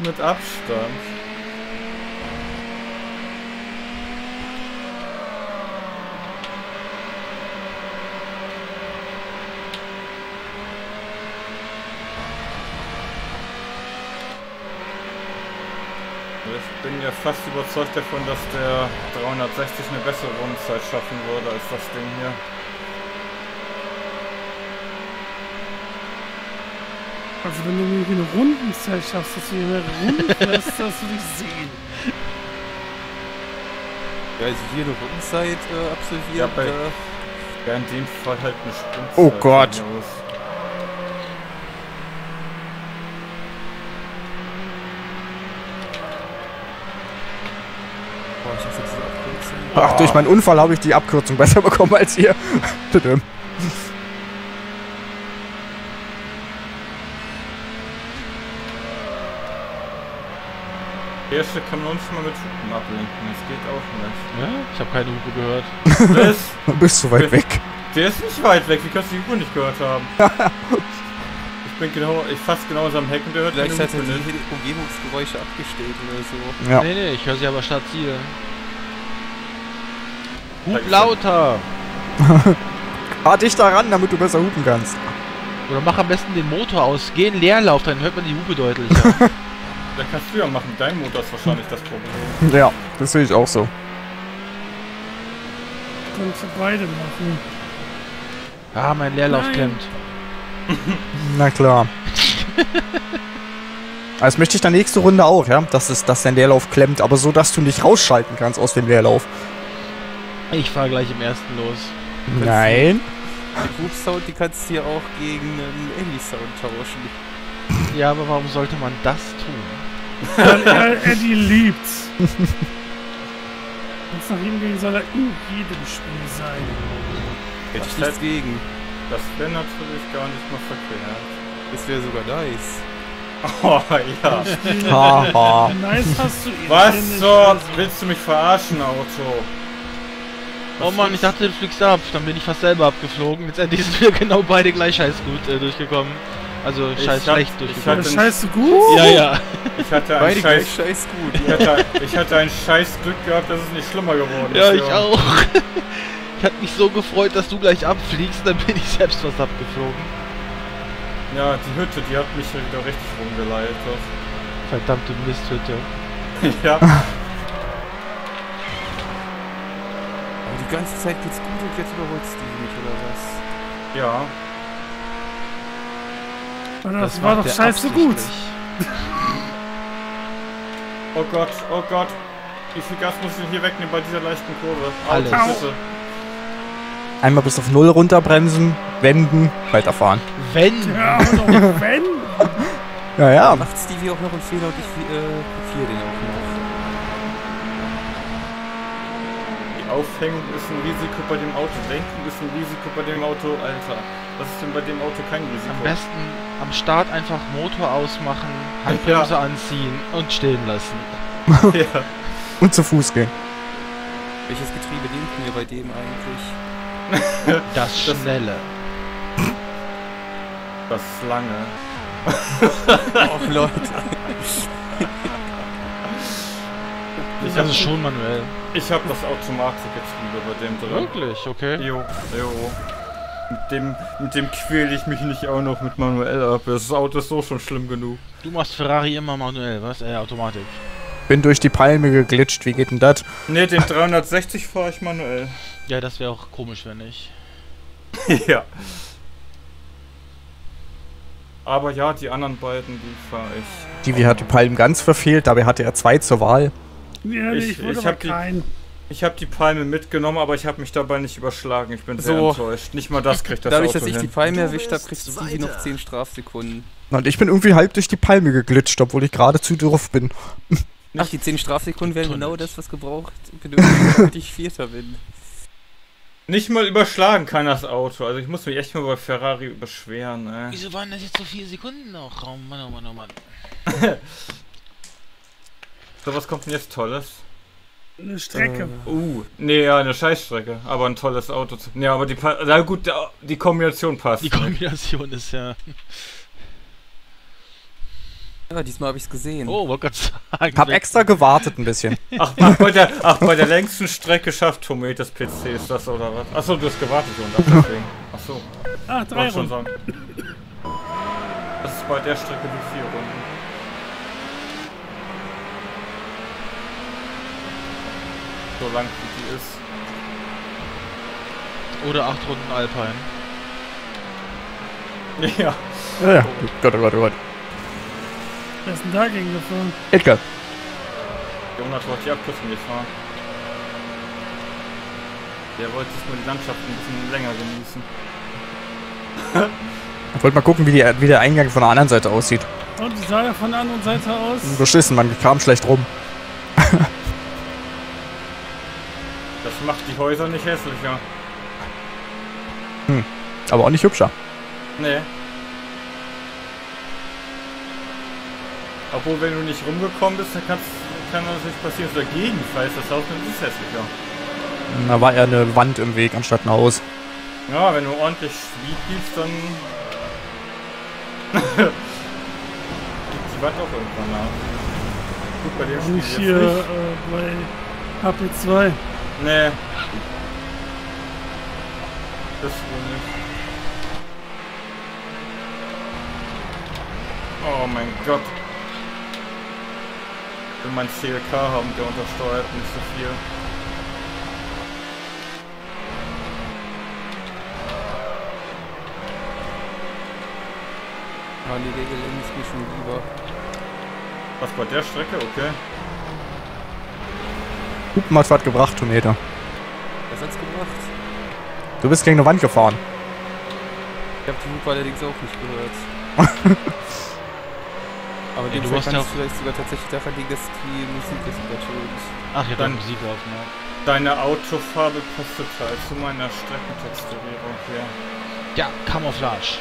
mit Abstand. Ich bin ja fast überzeugt davon, dass der 360 eine bessere Rundenzeit schaffen würde als das Ding hier. Also wenn du irgendwie eine Rundenzeit schaffst, dass du hier mehrere Runden <laughs> fährst, das will ich sehen. Ja, also hier eine Rundenzeit äh, absolviert. Ja, bei- äh, Ja, in dem Fall halt eine Sprint. Oh Gott. boah, ich hasse diese Abkürzung. Ach, durch meinen Unfall habe ich die Abkürzung besser bekommen als ihr. <laughs> Erste kann man uns mal mit Hupen ablenken, das geht auch nicht. Ja, ich habe keine Hupe gehört. Ist, <laughs> Du bist so weit weg. der ist nicht weit weg, wie kannst du die Hupe nicht gehört haben? <laughs> ich bin genau, ich fast genauso am Heck und der hört Vielleicht hat er die Umgebungsgeräusche abgestellt oder so. Ja. Nee, nee, ich höre sie aber statt Ziel. Hub ich lauter! Fahr <laughs> dich da ran, damit du besser hupen kannst. Oder mach am besten den Motor aus. Geh in Leerlauf, dann hört man die Hupe deutlicher. Da kannst du ja machen, dein Motor ist wahrscheinlich das Problem. Ja, das sehe ich auch so. Kannst du beide machen. ah, mein Leerlauf Nein. klemmt. <laughs> Na klar. Also möchte ich dann nächste Runde auch, ja, dass, es, dass dein Leerlauf klemmt, aber so, dass du nicht rausschalten kannst aus dem Leerlauf. Ich fahr gleich im ersten los. Nein. Den Hub-Sound, die kannst du ja auch gegen einen Ellie-Sound tauschen. Ja, aber warum sollte man das tun? Weil <laughs> er Eddie liebt. Wenn <laughs> es nach ihm ging, soll er in jedem Spiel sein. Hätte ich Das nichts gegen. Das wäre natürlich gar nicht mal verkehrt. Das wäre sogar nice. <laughs> Oh ja. Nice hast du ihn. Was zur... Willst du mich verarschen, Auto? Oh Mann, ich dachte, du fliegst ab. Dann bin ich fast selber abgeflogen. Letztendlich sind wir <laughs> genau beide gleich scheiß gut äh, durchgekommen. Also Ich scheiß hab- schlecht ich durchgekommen. hatte- Das scheiße gut? Ja, ja. Ich hatte ein Beide scheiß... gleich scheiß gut. Ich hatte, ich hatte ein scheiß Glück gehabt, dass es nicht schlimmer geworden Ja, ist. ich auch. <laughs> Ich hatte mich so gefreut, dass du gleich abfliegst, dann bin ich selbst fast abgeflogen. Ja, die Hütte, die hat mich wieder richtig rumgeleitet. Verdammte Misthütte. <laughs> ja. Die ganze Zeit geht's gut und jetzt überholst du mich, oder was? Ja. Aber das, war macht doch scheiße gut. Oh Gott, oh Gott. Wie viel Gas muss ich hier wegnehmen bei dieser leichten Kurve? Alles. bitte. Einmal bis auf Null runterbremsen, wenden, weiterfahren. Wenn. Ja, <laughs> wenn. Ja, ja. Macht Stevie auch noch einen Fehler und ich äh, kopiere den auch Aufhängung ist ein Risiko bei dem Auto. Lenken ist ein Risiko bei dem Auto. Alter, was ist denn bei dem Auto kein Risiko? Am besten am Start einfach Motor ausmachen, Handbremse anziehen und stehen lassen. <laughs> ja. Und zu Fuß gehen. Welches Getriebe nimmt mir bei dem eigentlich? <laughs> Das Schnelle. Das lange. <laughs> Och Leute. Ich ist schon manuell. Ich hab das Automatikgetriebe bei dem drin. Wirklich, okay. Jo, jo. Mit dem, mit dem quäle ich mich nicht auch noch mit manuell ab. Das Auto ist so schon schlimm genug. Du machst Ferrari immer manuell, was? Äh, Automatik. Bin durch die Palme geglitscht, wie geht denn das? Ne, den 360 fahre ich manuell. Ja, das wäre auch komisch, wenn nicht. <laughs> ja. Aber ja, die anderen beiden, die fahre ich. Divi hat die Palmen ganz verfehlt, dabei hatte er zwei zur Wahl. Ja, Ich- ich, ich wollte ich aber hab die- keinen. Ich habe die Palme mitgenommen, aber ich habe mich dabei nicht überschlagen. Ich bin sehr So. enttäuscht. Nicht mal das kriegt das Dadurch, Auto dass ich die hin. Palme Du erwischt habe, kriegt Stevie noch Zweiter. 10 Strafsekunden. Und ich bin irgendwie halb durch die Palme geglitscht, obwohl ich gerade zu doof bin. Ach, die 10 Strafsekunden wären genau das, was gebraucht benötigt, damit <laughs> ich Vierter bin. Nicht mal überschlagen kann das Auto. Also ich muss mich echt mal bei Ferrari beschweren. Ey. Wieso waren das jetzt so vier Sekunden noch? Oh Mann, oh Mann, oh Mann. <laughs> So, was kommt denn jetzt Tolles? Eine Strecke. Uh, nee, ja, eine Scheißstrecke. Aber ein tolles Auto. zu- Ja, aber die, Pa- na gut, die Kombination passt. Die Kombination ist ja. Ja, diesmal habe ich es gesehen. Oh, wollte gerade sagen. Hab extra gewartet ein bisschen. <laughs> Ach, ach, bei der, ach, bei der längsten Strecke schafft Tomé das PC, ist das oder was? Achso, du hast gewartet und deswegen. Achso, Ah, drei wollte schon Runden. sagen. Das ist bei der Strecke wie vier Runden. So lang wie die ist. Oder acht Runden Alpine. <laughs> Ja. Ja, ja. Gott, oh Gott, oh Gott. Wer ist denn dagegen gefahren? Edgar. Jonas wollte die Abkürzung nicht fahren. Der wollte sich nur die Landschaft ein bisschen länger genießen. <laughs> Ich wollte mal gucken, wie, die, wie der Eingang von der anderen Seite aussieht. Und wie sah er von der anderen Seite aus? Beschissen, man kam schlecht rum. <laughs> Macht die Häuser nicht hässlicher. Aber auch nicht hübscher. Nee. Obwohl, wenn du nicht rumgekommen bist, dann kann's, kann das nicht passieren, dagegen fällst. Das Haus ist hässlicher. Da war eher eine Wand im Weg anstatt ein Haus. Ja, wenn du ordentlich Speed gibst, dann <laughs> gibt die Wand auch irgendwann nach. Gut, bei dem Spiel Nicht jetzt hier nicht. äh, bei HP2. Nee. Das wohl nicht. Oh mein Gott. Ich will mein CLK haben, der untersteuert nicht so viel. Ah, nee, der gelingt ist mir schon lieber. Was bei der Strecke? Okay. Hupen hat was gebracht, Tometer. Was hat's gebracht? Du bist gegen eine Wand gefahren. Ich habe die Hupe allerdings auch nicht gehört. <laughs> Aber Ja, den du hast ja auch- vielleicht sogar tatsächlich daran liegen, dass die Musik ist übertönt. Ach, ich hab Dann- Musik laufen, ja. Deine Autofarbe passt total zu meiner Streckentexturierung hier. Ja, Camouflage.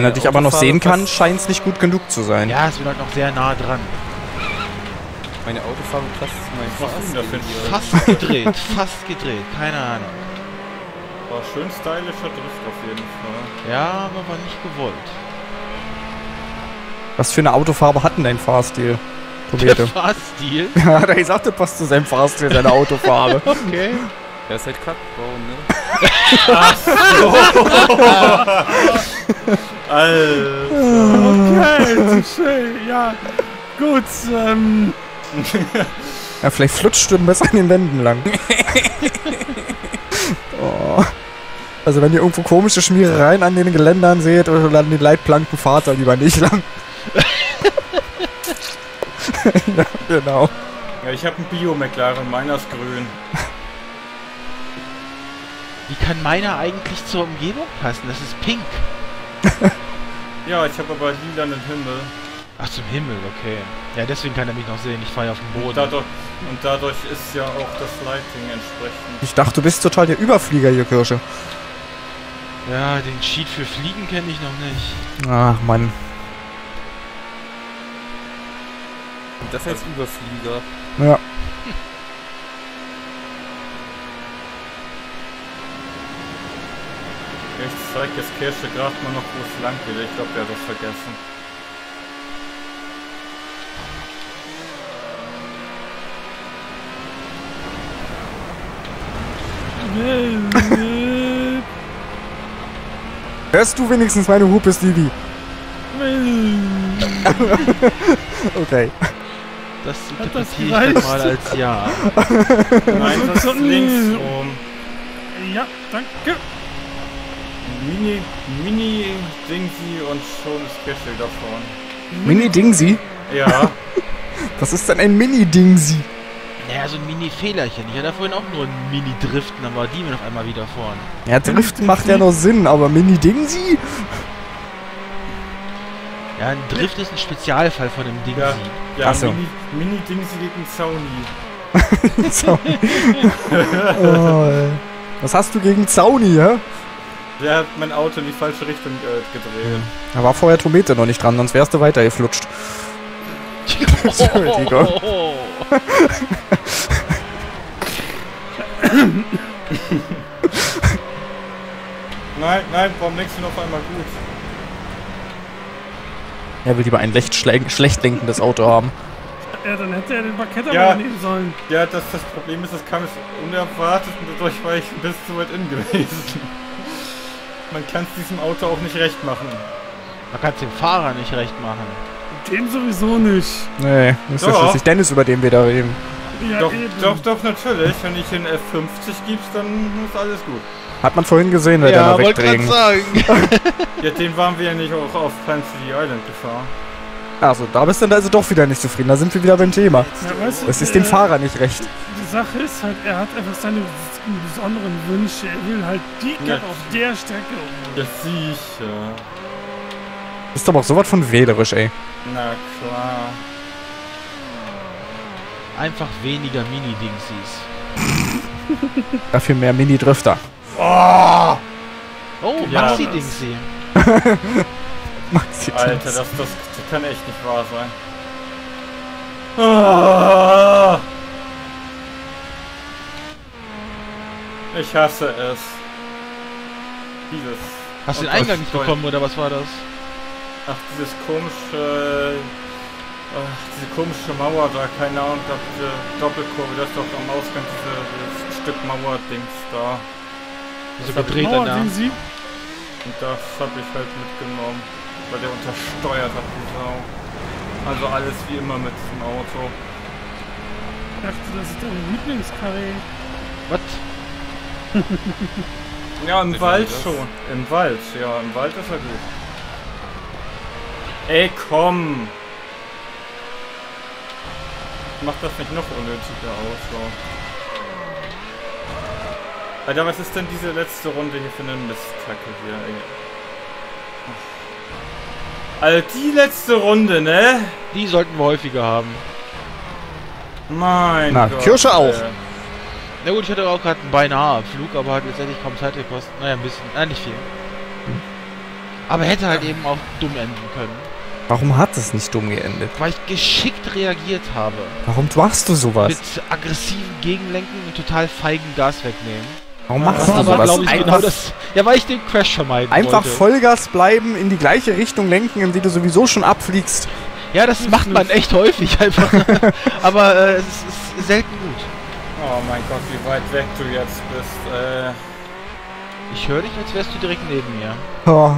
Wenn er dich aber noch Autofahrer sehen kann, fast- scheint es nicht gut genug zu sein. Ja, es wird halt noch sehr nah dran. Meine Autofarbe passt zu meinem Fahrstil. Fast gedreht, fast gedreht, keine Ahnung. War schön stylischer Drift auf jeden Fall. Ja, aber war nicht gewollt. Was für eine Autofarbe hat denn dein Fahrstil? Der Tomete. Fahrstil? <laughs> Ja, hat er gesagt, das passt zu seinem Fahrstil, seine Autofarbe. <laughs> Okay. Der ist halt Kackbraun, ne? <laughs> Alter. Okay, touché. Ja, gut. Ähm, Ja, vielleicht flutscht du besser an den Wänden lang. <laughs> oh. Also wenn ihr irgendwo komische Schmierereien an den Geländern seht oder an den Leitplanken, fahrt da lieber nicht lang. <laughs> ja, genau. Ja, ich habe einen Bio-McLaren, meiner ist grün. Wie kann meiner eigentlich zur Umgebung passen? Das ist pink. Ja, ich habe aber lilanen Himmel. Ach, zum Himmel, okay. Ja, deswegen kann er mich noch sehen. Ich fahre ja auf dem Und Boden. dadurch, und dadurch ist ja auch das Lighting entsprechend. Ich dachte, du bist total der Überflieger hier, Kirsche. Ja, den Cheat für Fliegen kenne ich noch nicht. Ach, Mann. Und das als Überflieger. Ja. Ich zeig jetzt Kirsche gerade mal noch, wo es lang geht. Ich glaube, der hat das vergessen. <laughs> Hörst du wenigstens meine Hupe, Stevie? <laughs> Okay. Das interpretiere ich mal als ja. <laughs> Nein, das ist links rum. Ja, danke. Mini, Mini Dingsy und schon <laughs> ist Kirsche davon. Mini-Dingsy? Ja, Was ist denn ein Mini-Dingsy? Naja, so ein Mini-Fehlerchen. Ich hatte vorhin auch nur ein Mini-Driften, aber die mir auf einmal wieder vorn. Ja, Driften macht ja noch Sinn, aber Mini-Dingsy? Ja, ein Drift ist ein Spezialfall von einem Ding. Ja. ja Ach so. Mini, Mini Dingsy gegen Sony. so. oh. Was hast du gegen Zauni, hä? Der hat mein Auto in die falsche Richtung äh, gedreht. Da war vorher Tomete noch nicht dran, sonst wärst du weitergeflutscht. <laughs> Entschuldigung. Oh, Nein, nein, warum denkst du noch einmal gut? Er will lieber ein schlecht, schle- schlecht lenkendes Auto haben. Ja, dann hätte er den Parkett aber Ja. nehmen sollen. Ja, das, das Problem ist, das kam jetzt unerwartet und dadurch war ich ein bisschen zu weit in gewesen. Man kann es diesem Auto auch nicht recht machen. Man kann es dem Fahrer nicht recht machen. Dem sowieso nicht. Nee, ist ja Doch. schließlich Dennis, über den wir da reden. Ja, doch, eben. doch, doch, natürlich. Wenn ich in F50 gibst, dann ist alles gut. Hat man vorhin gesehen, weil der da wollte wegdrehen. sagen. <laughs> Ja, den waren wir ja nicht auch auf Plan City Island gefahren. Achso, da bist du dann also doch wieder nicht zufrieden. Da sind wir wieder beim Thema. Ja, weißt du, Es ist äh, dem Fahrer nicht recht. Sache ist halt, er hat einfach seine besonderen Wünsche. Er will halt die Ja. Gap auf der Strecke. Ja, sicher. Ist aber auch sowas von wählerisch, ey. Na klar. Einfach weniger Mini-Dingsies. <laughs> Dafür mehr Mini-Drifter. Oh, Ja, Maxi-Dingsy. <laughs> Maxi Alter, das, das, das kann echt nicht wahr sein. Ah. Ich hasse es. Dieses. Hast du den Eingang nicht bekommen oder was war das? Ach, dieses komische. Ach, diese komische Mauer da, keine Ahnung, da diese Doppelkurve, das ist doch am Ausgang diese, dieses Stück Mauerdings da. So gedreht Mauer, danach. sie. Und das habe ich halt mitgenommen, weil der untersteuert hat, die Sau. Also alles wie immer mit diesem Auto. Ich dachte, das ist deine Lieblingskarre. Was? <laughs> Ja, im Wald das? schon. Im Wald, ja, im Wald ist er gut. Ey, komm! Mach das nicht noch unnötiger aus, so. Alter, was ist denn diese letzte Runde hier für eine Mistkacke hier, ey? Alter, die letzte Runde, ne? Die sollten wir häufiger haben. Mein Na, Gott. Kirsche auch. ey. Na gut, ich hatte auch gerade einen beinahe Abflug, aber hat letztendlich kaum Zeit gekostet. Naja, ein bisschen. Nein, nicht viel. Aber hätte halt eben auch dumm enden können. Warum hat es nicht dumm geendet? Weil ich geschickt reagiert habe. Warum machst du sowas? Mit aggressiven Gegenlenken und total feigen Gas wegnehmen. Warum machst Das du sowas? glaube ich, genau Einfach, das. Ja, weil ich den Crash vermeiden einfach wollte. Vollgas bleiben, in die gleiche Richtung lenken, in die du sowieso schon abfliegst. Ja, das macht man echt häufig <laughs> einfach. Aber äh, es ist selten gut. Oh mein Gott, wie weit weg du jetzt bist. Äh ich höre dich, als wärst du direkt neben mir. Oh.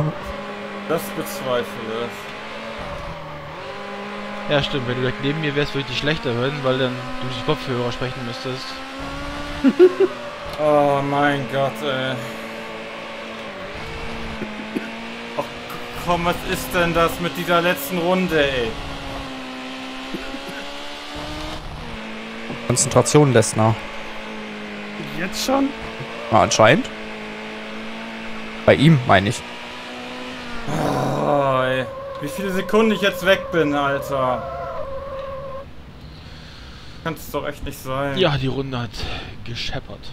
Das bezweifle ich. Ja, stimmt. Wenn du direkt neben mir wärst, würde ich dich schlechter hören, weil dann du durch Kopfhörer sprechen müsstest. <laughs> oh mein Gott, äh. ey. Oh, komm, was ist denn das mit dieser letzten Runde, ey? Konzentration lässt nach. Jetzt schon? Na, anscheinend. Bei ihm, meine ich. Oh, ey. Wie viele Sekunden ich jetzt weg bin, Alter. Kann es doch echt nicht sein. Ja, die Runde hat gescheppert.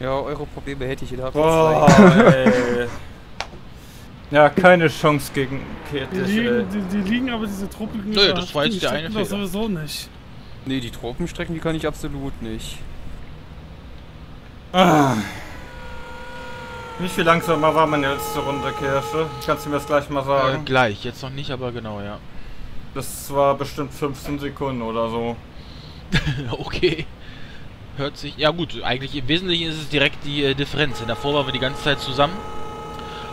Ja, eure Probleme hätte ich der Boah, ey. <laughs> Ja, keine Chance gegen Die Kirtisch, ey. liegen, die, die liegen aber diese Tropiken. Nö, das war jetzt die der eine doch Fehler. sowieso nicht. Nee, die Tropenstrecken, die kann ich absolut nicht. Ah. Wie viel langsamer war meine letzte Runde, Kirsche? Kannst du mir das gleich mal Äh, sagen? gleich, jetzt noch nicht, aber genau, ja. Das war bestimmt 15 Sekunden oder so. <laughs> okay. Hört sich. Ja gut, eigentlich im Wesentlichen ist es direkt die äh, Differenz. Denn davor waren wir die ganze Zeit zusammen.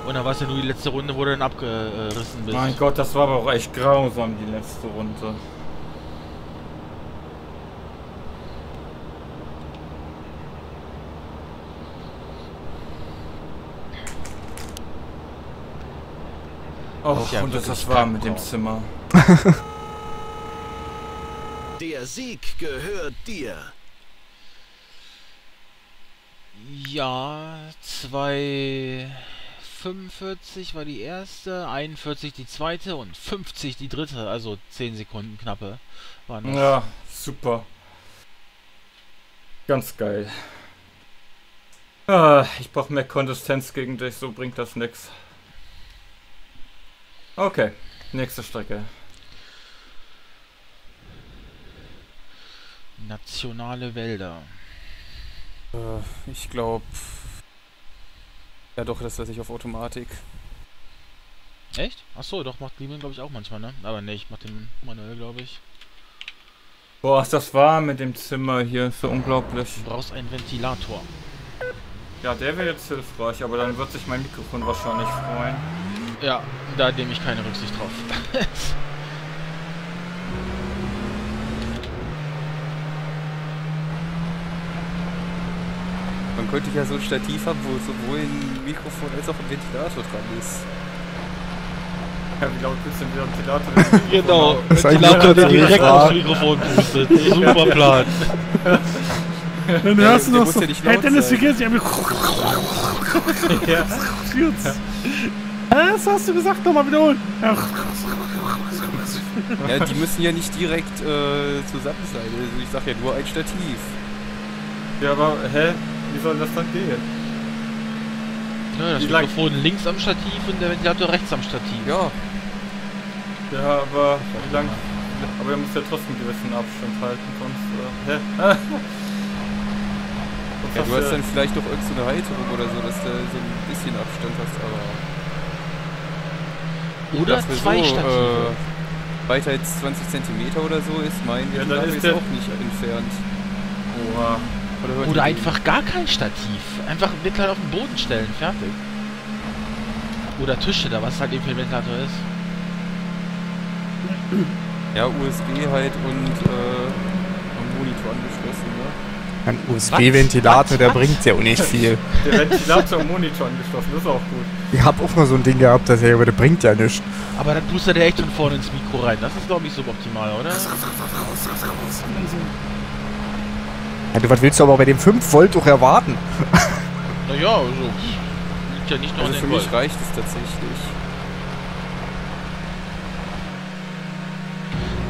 Und dann war es ja nur die letzte Runde, wo du dann abgerissen bist. Mein Gott, das war aber auch echt grausam, die letzte Runde. Oh, ist ja und das, wirklich das war mit dem. Zimmer. <laughs> Der Sieg gehört dir. Ja, 2,45 war die erste, 41 die zweite und 50 die dritte. Also 10 Sekunden knappe waren das. Ja, super. Ganz geil. Ah, ich brauche mehr Konsistenz gegen dich, so bringt das nix. Okay, nächste Strecke. Nationale Wälder. Äh, ich glaube. Ja, doch, das lasse ich auf Automatik. Echt? Achso, doch, macht Lehman glaube ich auch manchmal, ne? Aber ne, ich mach den manuell, glaube ich. Boah, ist das warm mit dem Zimmer hier, ist so unglaublich. Du brauchst einen Ventilator. Ja, der wäre jetzt hilfreich, aber dann wird sich mein Mikrofon wahrscheinlich freuen. Ja, da nehme ich keine Rücksicht drauf. <laughs> Man könnte ja so ein Stativ haben, wo sowohl ein Mikrofon als auch ein Ventilator dran ist. Ja, wie laut willst du den Ventilator? <laughs> genau, Das ist ein Ventilator, der direkt aufs Mikrofon pustet. Super <laughs> Plan. Dann Ja, hörst du der noch so. ja hey, Dennis, wie geht's dir? ja. Was hast du gesagt? Nochmal wiederholen. Ja. Ja, die müssen ja nicht direkt äh, zusammen sein. Also ich sag ja nur ein Stativ. ja, aber hä? Wie soll das dann gehen? Ja, das Wie lang- Mikrofon links am Stativ und der Ventilator rechts am Stativ. Ja, Ja, aber wie lang? Aber er muss ja trotzdem einen gewissen Abstand halten, sonst. Äh, hä? <laughs> Sonst ja du hast dann vielleicht doch irgendeine so eine Halterung oder so, dass du so ein bisschen Abstand hast, aber. Oder dafür zwei so, Stative. Äh, weiter als 20 cm oder so ist mein Ja, dann ist auch nicht entfernt. Oha. Oder ihr- einfach gar kein Stativ. Einfach einen Ventilator auf den Boden stellen, fertig. Oder Tische, da was halt eben für ein Ventilator ist. Ja, USB halt und äh, am Monitor angeschlossen, ne? Ein USB-Ventilator, der bringt ja auch nicht viel. <laughs> Der Ventilator am Monitor angeschlossen, das ist auch gut. Ich hab auch mal so ein Ding gehabt, das ja, aber der bringt ja nichts. Aber dann pustet er echt von vorne ins Mikro rein. Das ist doch nicht suboptimal, oder? Ja, du, was willst du aber bei dem 5 Volt doch erwarten? <laughs> Naja, also. Liegt ja nicht nur Also an für den mich Volt. reicht es tatsächlich.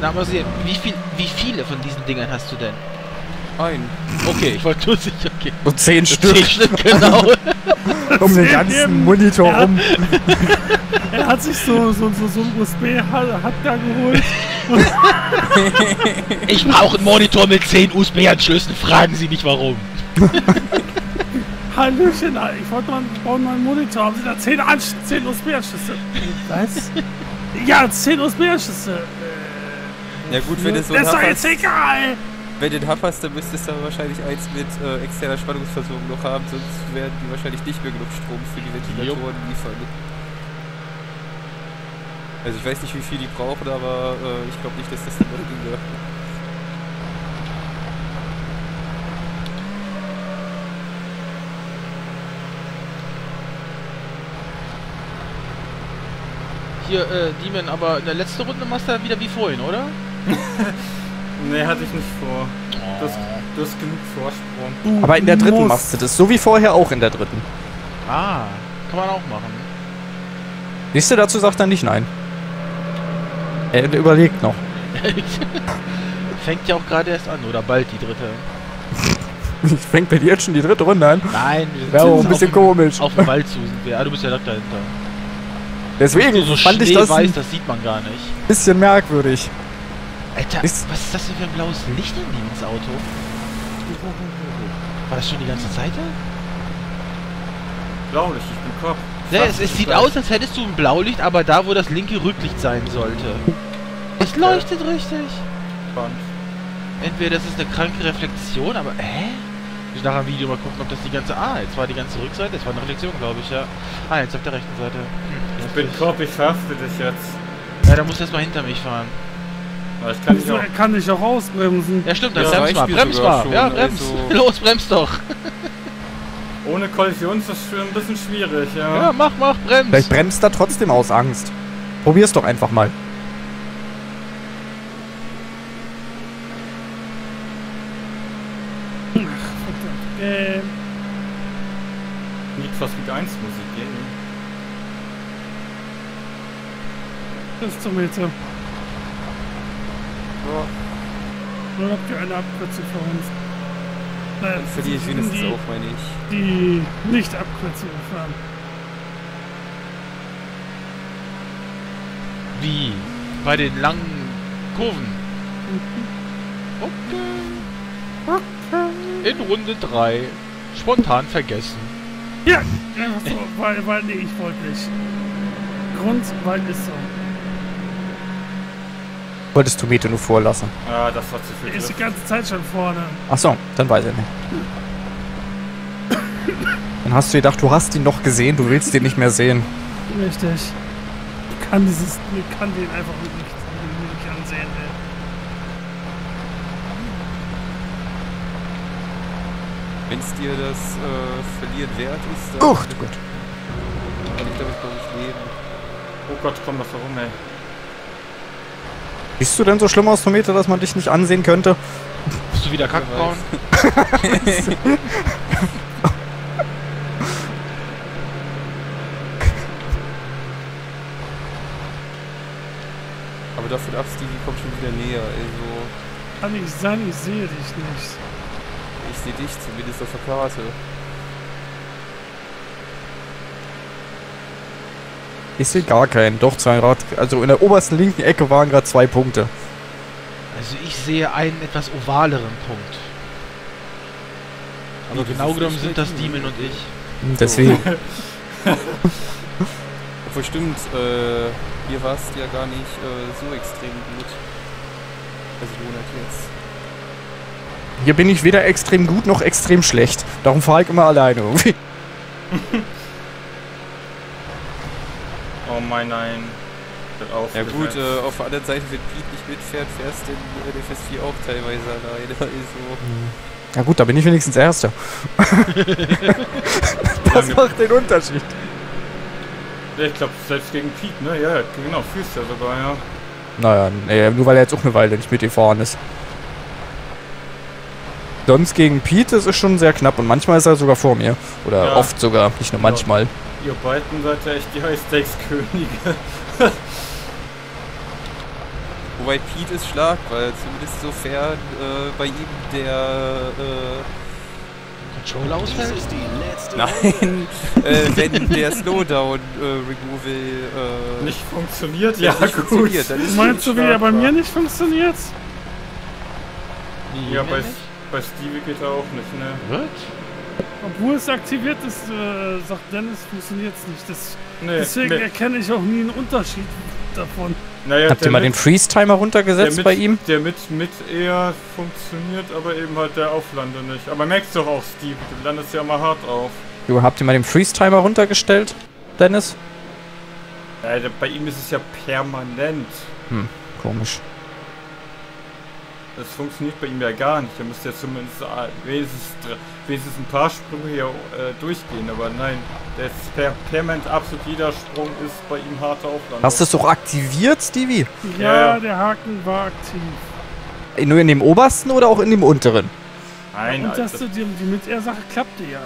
Na, aber sehen, wie, viel, wie viele von diesen Dingern hast du denn? Ein. Okay, ich wollte nur sicher gehen. So 10 Stück Zehn Stück, genau. <laughs> um den ganzen Monitor Ja. rum. <laughs> Er hat sich so, so, so, so ein USB-Hub da geholt. <laughs> Ich brauche einen Monitor mit 10 USB-Anschlüssen. Fragen Sie nicht warum. Hallöchen, ich wollte mal einen bauen neuen Monitor. Haben Sie da 10, Ansch 10 USB-Anschlüsse? Was? Ja, 10 USB-Anschlüsse. Ja gut, wenn du so Das einen ist doch jetzt egal. Wenn du den hast, dann müsstest du wahrscheinlich eins mit äh, externer Spannungsversorgung noch haben, sonst werden die wahrscheinlich nicht mehr genug Strom für die Ventilatoren liefern. Also ich weiß nicht, wie viel die brauchen, aber äh, ich glaube nicht, dass das dann noch ginge. Hier, äh, Demon, aber in der letzten Runde machst du ja wieder wie vorhin, oder? <laughs> Nee, hatte ich nicht vor. Du hast, du hast genug Vorsprung. Du Aber in der dritten musst- machst du das. So wie vorher auch in der dritten. Ah, kann man auch machen. Siehst du, dazu sagt er nicht nein. Er überlegt noch. <laughs> Fängt ja auch gerade erst an, oder bald die dritte. Ich <laughs> fängt bei dir jetzt schon die dritte Runde an. Nein, wir sind Wäre auch ein auf bisschen dem- komisch. Auf dem Wald zu sind wir. Ah, du bist ja direkt dahinter. Deswegen so fand ich das weiß, ein das sieht man gar nicht. bisschen merkwürdig. Alter, Ist- was ist das denn für ein blaues Licht in Demons Auto? War das schon die ganze Zeit da? Blaulicht, ich bin Kopf. Ja, Fast es, es sieht aus, als hättest du ein Blaulicht, aber da, wo das linke Rücklicht sein sollte. Es leuchtet richtig. Spannend. Entweder das ist eine kranke Reflexion, aber hä? Ich nachher ein Video mal gucken, ob das die ganze... Ah, jetzt war die ganze Rückseite. Das war eine Reflexion, glaube ich, ja. Ah, jetzt auf der rechten Seite. Hm, Ich bin Kopf, ich verhafte dich jetzt. Ja, da musst du erstmal hinter mich fahren. Aber ich kann nicht Wieso, auch. er kann dich auch ausbremsen. Ja, stimmt, dann Ja, brems mal. mir Brems sogar mal. schon, Ja, brems. also- <laughs> Los, brems doch. Ohne Kollision ist das schon ein bisschen schwierig, ja. Ja, mach, mach, brems. Vielleicht bremst er trotzdem aus Angst. Probier's doch einfach mal. Äh, Need for Speed 1 Musik, ey. bis zur Mitte. Ja, Nur habt ihr eine Abkürzung für uns. Naja, dann verliere ich wenigstens die, auch, meine ich. die nicht Abkürzung fahren. Wie? Bei den langen Kurven. Okay. In Runde 3. Spontan vergessen. Ja, so, weil, weil, nee, ich wollte nicht. Grund, weil ist so. Wolltest du Mete nur vorlassen? Ah, das war zu viel. Der ist die ganze Zeit schon vorne. Ach so, dann weiß ich nicht. Dann hast du gedacht, du hast ihn noch gesehen, du willst ihn nicht mehr sehen. Richtig. Ich kann dieses, ich kann den einfach nicht, nicht ansehen, ey. Wenn es dir das äh, Verlieren wert ist, dann Gut, gut. kann ich damit, glaube ich, leben. Oh Gott, komm doch rum, ey. Siehst du denn so schlimm aus, Tomete, dass man dich nicht ansehen könnte? Bist du wieder Kackbraun? <laughs> Aber davon ab, Stevie kommt schon wieder näher. Also, Kann nicht sein, ich sehe dich nicht. ich sehe dich zumindest auf der Karte. Ich sehe gar keinen. Doch, zwei Rad. Also in der obersten linken Ecke waren gerade zwei Punkte. Also ich sehe einen etwas ovaleren Punkt. Aber Wie, genau genommen sind das Demon und ich. Deswegen. <laughs> Obwohl stimmt, äh, hier warst du ja gar nicht äh, so extrem gut. Also Monat jetzt. Hier bin ich weder extrem gut noch extrem schlecht. Darum fahre ich immer alleine irgendwie. <laughs> Oh mein, nein. Auf. Ja gut, äh, auf der anderen Seite, wenn Pete nicht mitfährt, fährst du in äh, der FS4 auch teilweise alleine. <laughs> Also, Ja gut, da bin ich wenigstens Erster. <laughs> das macht den Unterschied. Ja, ich glaube, selbst gegen Pete, ne? Ja, genau, fühlst ja sogar, ja. Naja, nee, nur weil er jetzt auch eine Weile nicht mit gefahren ist. Sonst gegen Pete, das ist schon sehr knapp und manchmal ist er sogar vor mir. Oder Ja. oft sogar, nicht nur Ja. Ihr beiden seid ja echt die High-Stakes-Könige. <laughs> wobei Pete ist Schlag, weil zumindest sofern äh, bei ihm der, äh, Controller ausfällt? ist die letzte nein, <laughs> äh, wenn der Slowdown äh, Removal äh, Nicht funktioniert? nicht Ja, gut. funktioniert, dann ist Meinst du, wie er bei mir nicht funktioniert? Ja, bei, nicht? bei Stevie geht er auch nicht, ne? Wird? Obwohl es aktiviert ist, äh, sagt Dennis, funktioniert es nicht. Das, Nee, deswegen mit, erkenne ich auch nie einen Unterschied davon. naja, Habt ihr mal den mit- Freeze-Timer der runtergesetzt mit, bei ihm? Der mit, mit eher funktioniert, aber eben halt der Auflande nicht. Aber merkst doch auch, Steve, du landest ja immer hart auf. Jo, habt ihr mal den Freeze-Timer runtergestellt, Dennis? Ja, bei ihm ist es ja permanent. Komisch. Es funktioniert bei ihm ja gar nicht. Er müsste ja zumindest äh, wenigstens, wenigstens ein paar Sprünge hier äh, durchgehen, aber nein, der ist per permanent absolut jeder Sprung ist bei ihm harte Aufwand. Hast du es doch aktiviert, Stevie? Ja, Ja, ja. der Haken war aktiv. Nur in dem obersten oder auch in dem unteren? Nein, Und das, Alter. die, die mit der Sache klappte ja.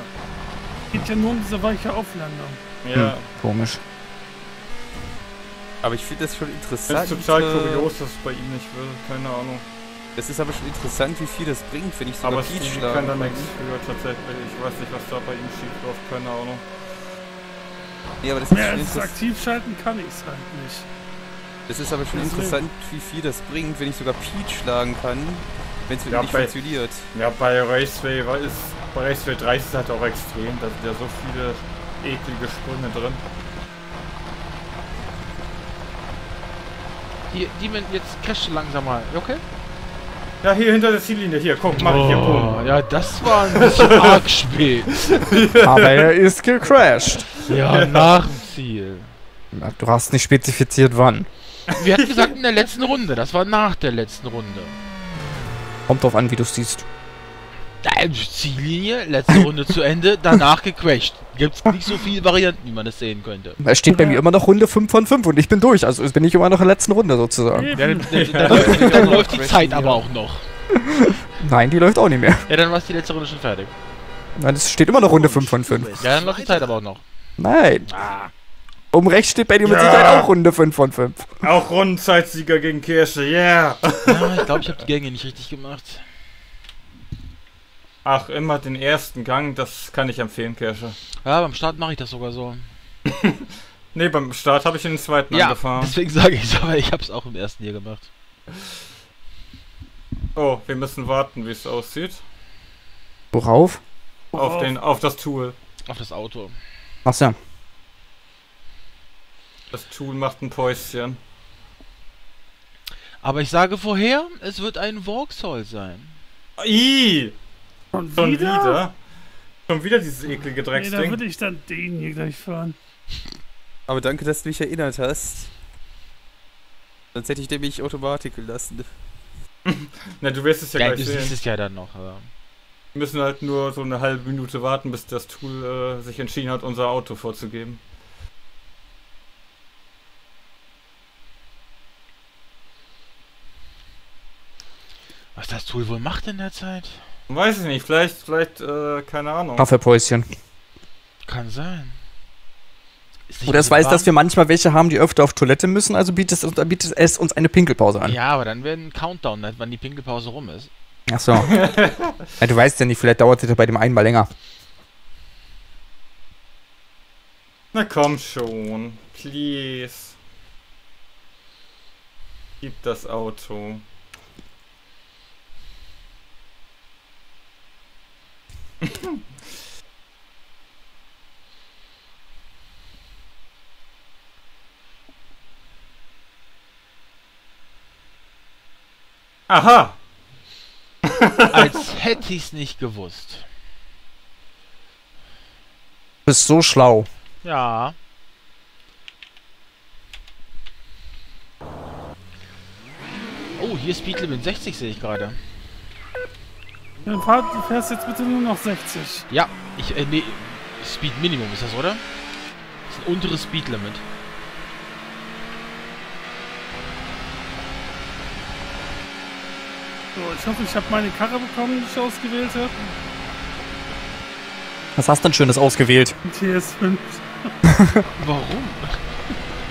Geht ja nur um diese weiche Auflandung. Ja, Hm, komisch. Aber ich finde das schon das interessant. ist total äh, kurios, dass es bei ihm nicht will. Keine Ahnung. Das ist aber schon interessant, wie viel das bringt, wenn ich sogar Aber Peach Stevie kann da schlagen nichts für tatsächlich. Ich weiß nicht, was da bei ihm schief läuft. Keine Ahnung. Ja, aber das ist, als interess- aktiv schalten kann ich es halt nicht. das ist aber schon interessant, wie viel das bringt, wenn ich sogar Peach schlagen kann, wenn es Ja, nicht bei- funktioniert. Ja, bei Raceway war- ist bei Raceway 3 ist es halt auch extrem. Da sind ja so viele eklige Sprünge drin. Hier, Demon, jetzt crash langsam mal. Okay? Ja, hier hinter der Ziellinie. Hier, guck, mach ich hier. Oh, Boom. ja, das war ein bisschen <laughs> arg spät. <laughs> Aber er ist gecrashed. Ja, nach dem Ziel. Na, Du hast nicht spezifiziert, wann. Wir hatten gesagt in der letzten Runde. Das war nach der letzten Runde. Kommt drauf an, wie du es siehst. Ziellinie, letzte Runde zu Ende, danach gecrashed. Gibt's nicht so viele Varianten, wie man das sehen könnte. Es steht bei mir immer noch Runde 5 von 5 und ich bin durch. Also bin ich immer noch in der letzten Runde sozusagen. Ja, dann, dann, dann, läuft <laughs> die- dann läuft die Zeit aber auch noch. Nein, die läuft auch nicht mehr. Ja, dann war die letzte Runde schon fertig. Nein, es steht immer noch Runde 5 von 5. Ja, dann läuft die Zeit aber auch noch. Nein. Um rechts steht bei dir mit Ja. Sicherheit auch Runde 5 von 5. Auch Rundenzeit-Sieger gegen Kirsche. Yeah! Ja, ich glaube, ich habe die Gänge nicht richtig gemacht. Ach, immer den ersten Gang. Das kann ich empfehlen, Kirsche. Ja, beim Start mache ich das sogar so. <laughs> Nee, beim Start habe ich in den zweiten Ja, angefahren. deswegen <laughs> sage ich es, aber ich habe es auch im ersten hier gemacht. Oh, wir müssen warten, wie es aussieht. Worauf? Auf, den, auf das Tool. Auf das Auto. Achso. Das Tool macht ein Päuschen. Aber ich sage vorher, es wird ein Vauxhall sein. Ih! Schon Schon wieder? wieder? Schon wieder dieses eklige Nee, da Drecksding. würde ich dann den hier gleich fahren. Aber danke, dass du mich erinnert hast. Sonst hätte ich nämlich Automatik gelassen. <laughs> Na, du wirst es ja, Ja, gleich du siehst sehen. es ja dann noch. Aber Wir müssen halt nur so eine halbe Minute warten, bis das Tool äh, sich entschieden hat, unser Auto vorzugeben. was das Tool wohl macht in der Zeit? Weiß ich nicht, vielleicht, vielleicht, äh, keine Ahnung. Kaffeepäuschen. Kann sein. Oder es so weiß, dass wir manchmal welche haben, die öfter auf Toilette müssen, also bietet es, bietet es uns eine Pinkelpause an. Ja, aber dann wäre ein Countdown, wann die Pinkelpause rum ist. Achso. ja, du weißt ja nicht, vielleicht dauert es ja bei dem einen mal länger. Na komm schon, please. Gib das Auto. Aha! Als hätte ich's nicht gewusst. Du bist so schlau. Ja. Oh, hier ist Speedlimit 60, sehe ich gerade. Dann fahr, du fährst jetzt bitte nur noch 60. Ja, ich, äh, nee, Speed Minimum ist das, oder? Das ist ein unteres Speedlimit. So, ich hoffe, ich habe meine Karre bekommen, die ich ausgewählt habe. Was hast du denn Schönes ausgewählt? Die TS5. <laughs> Warum?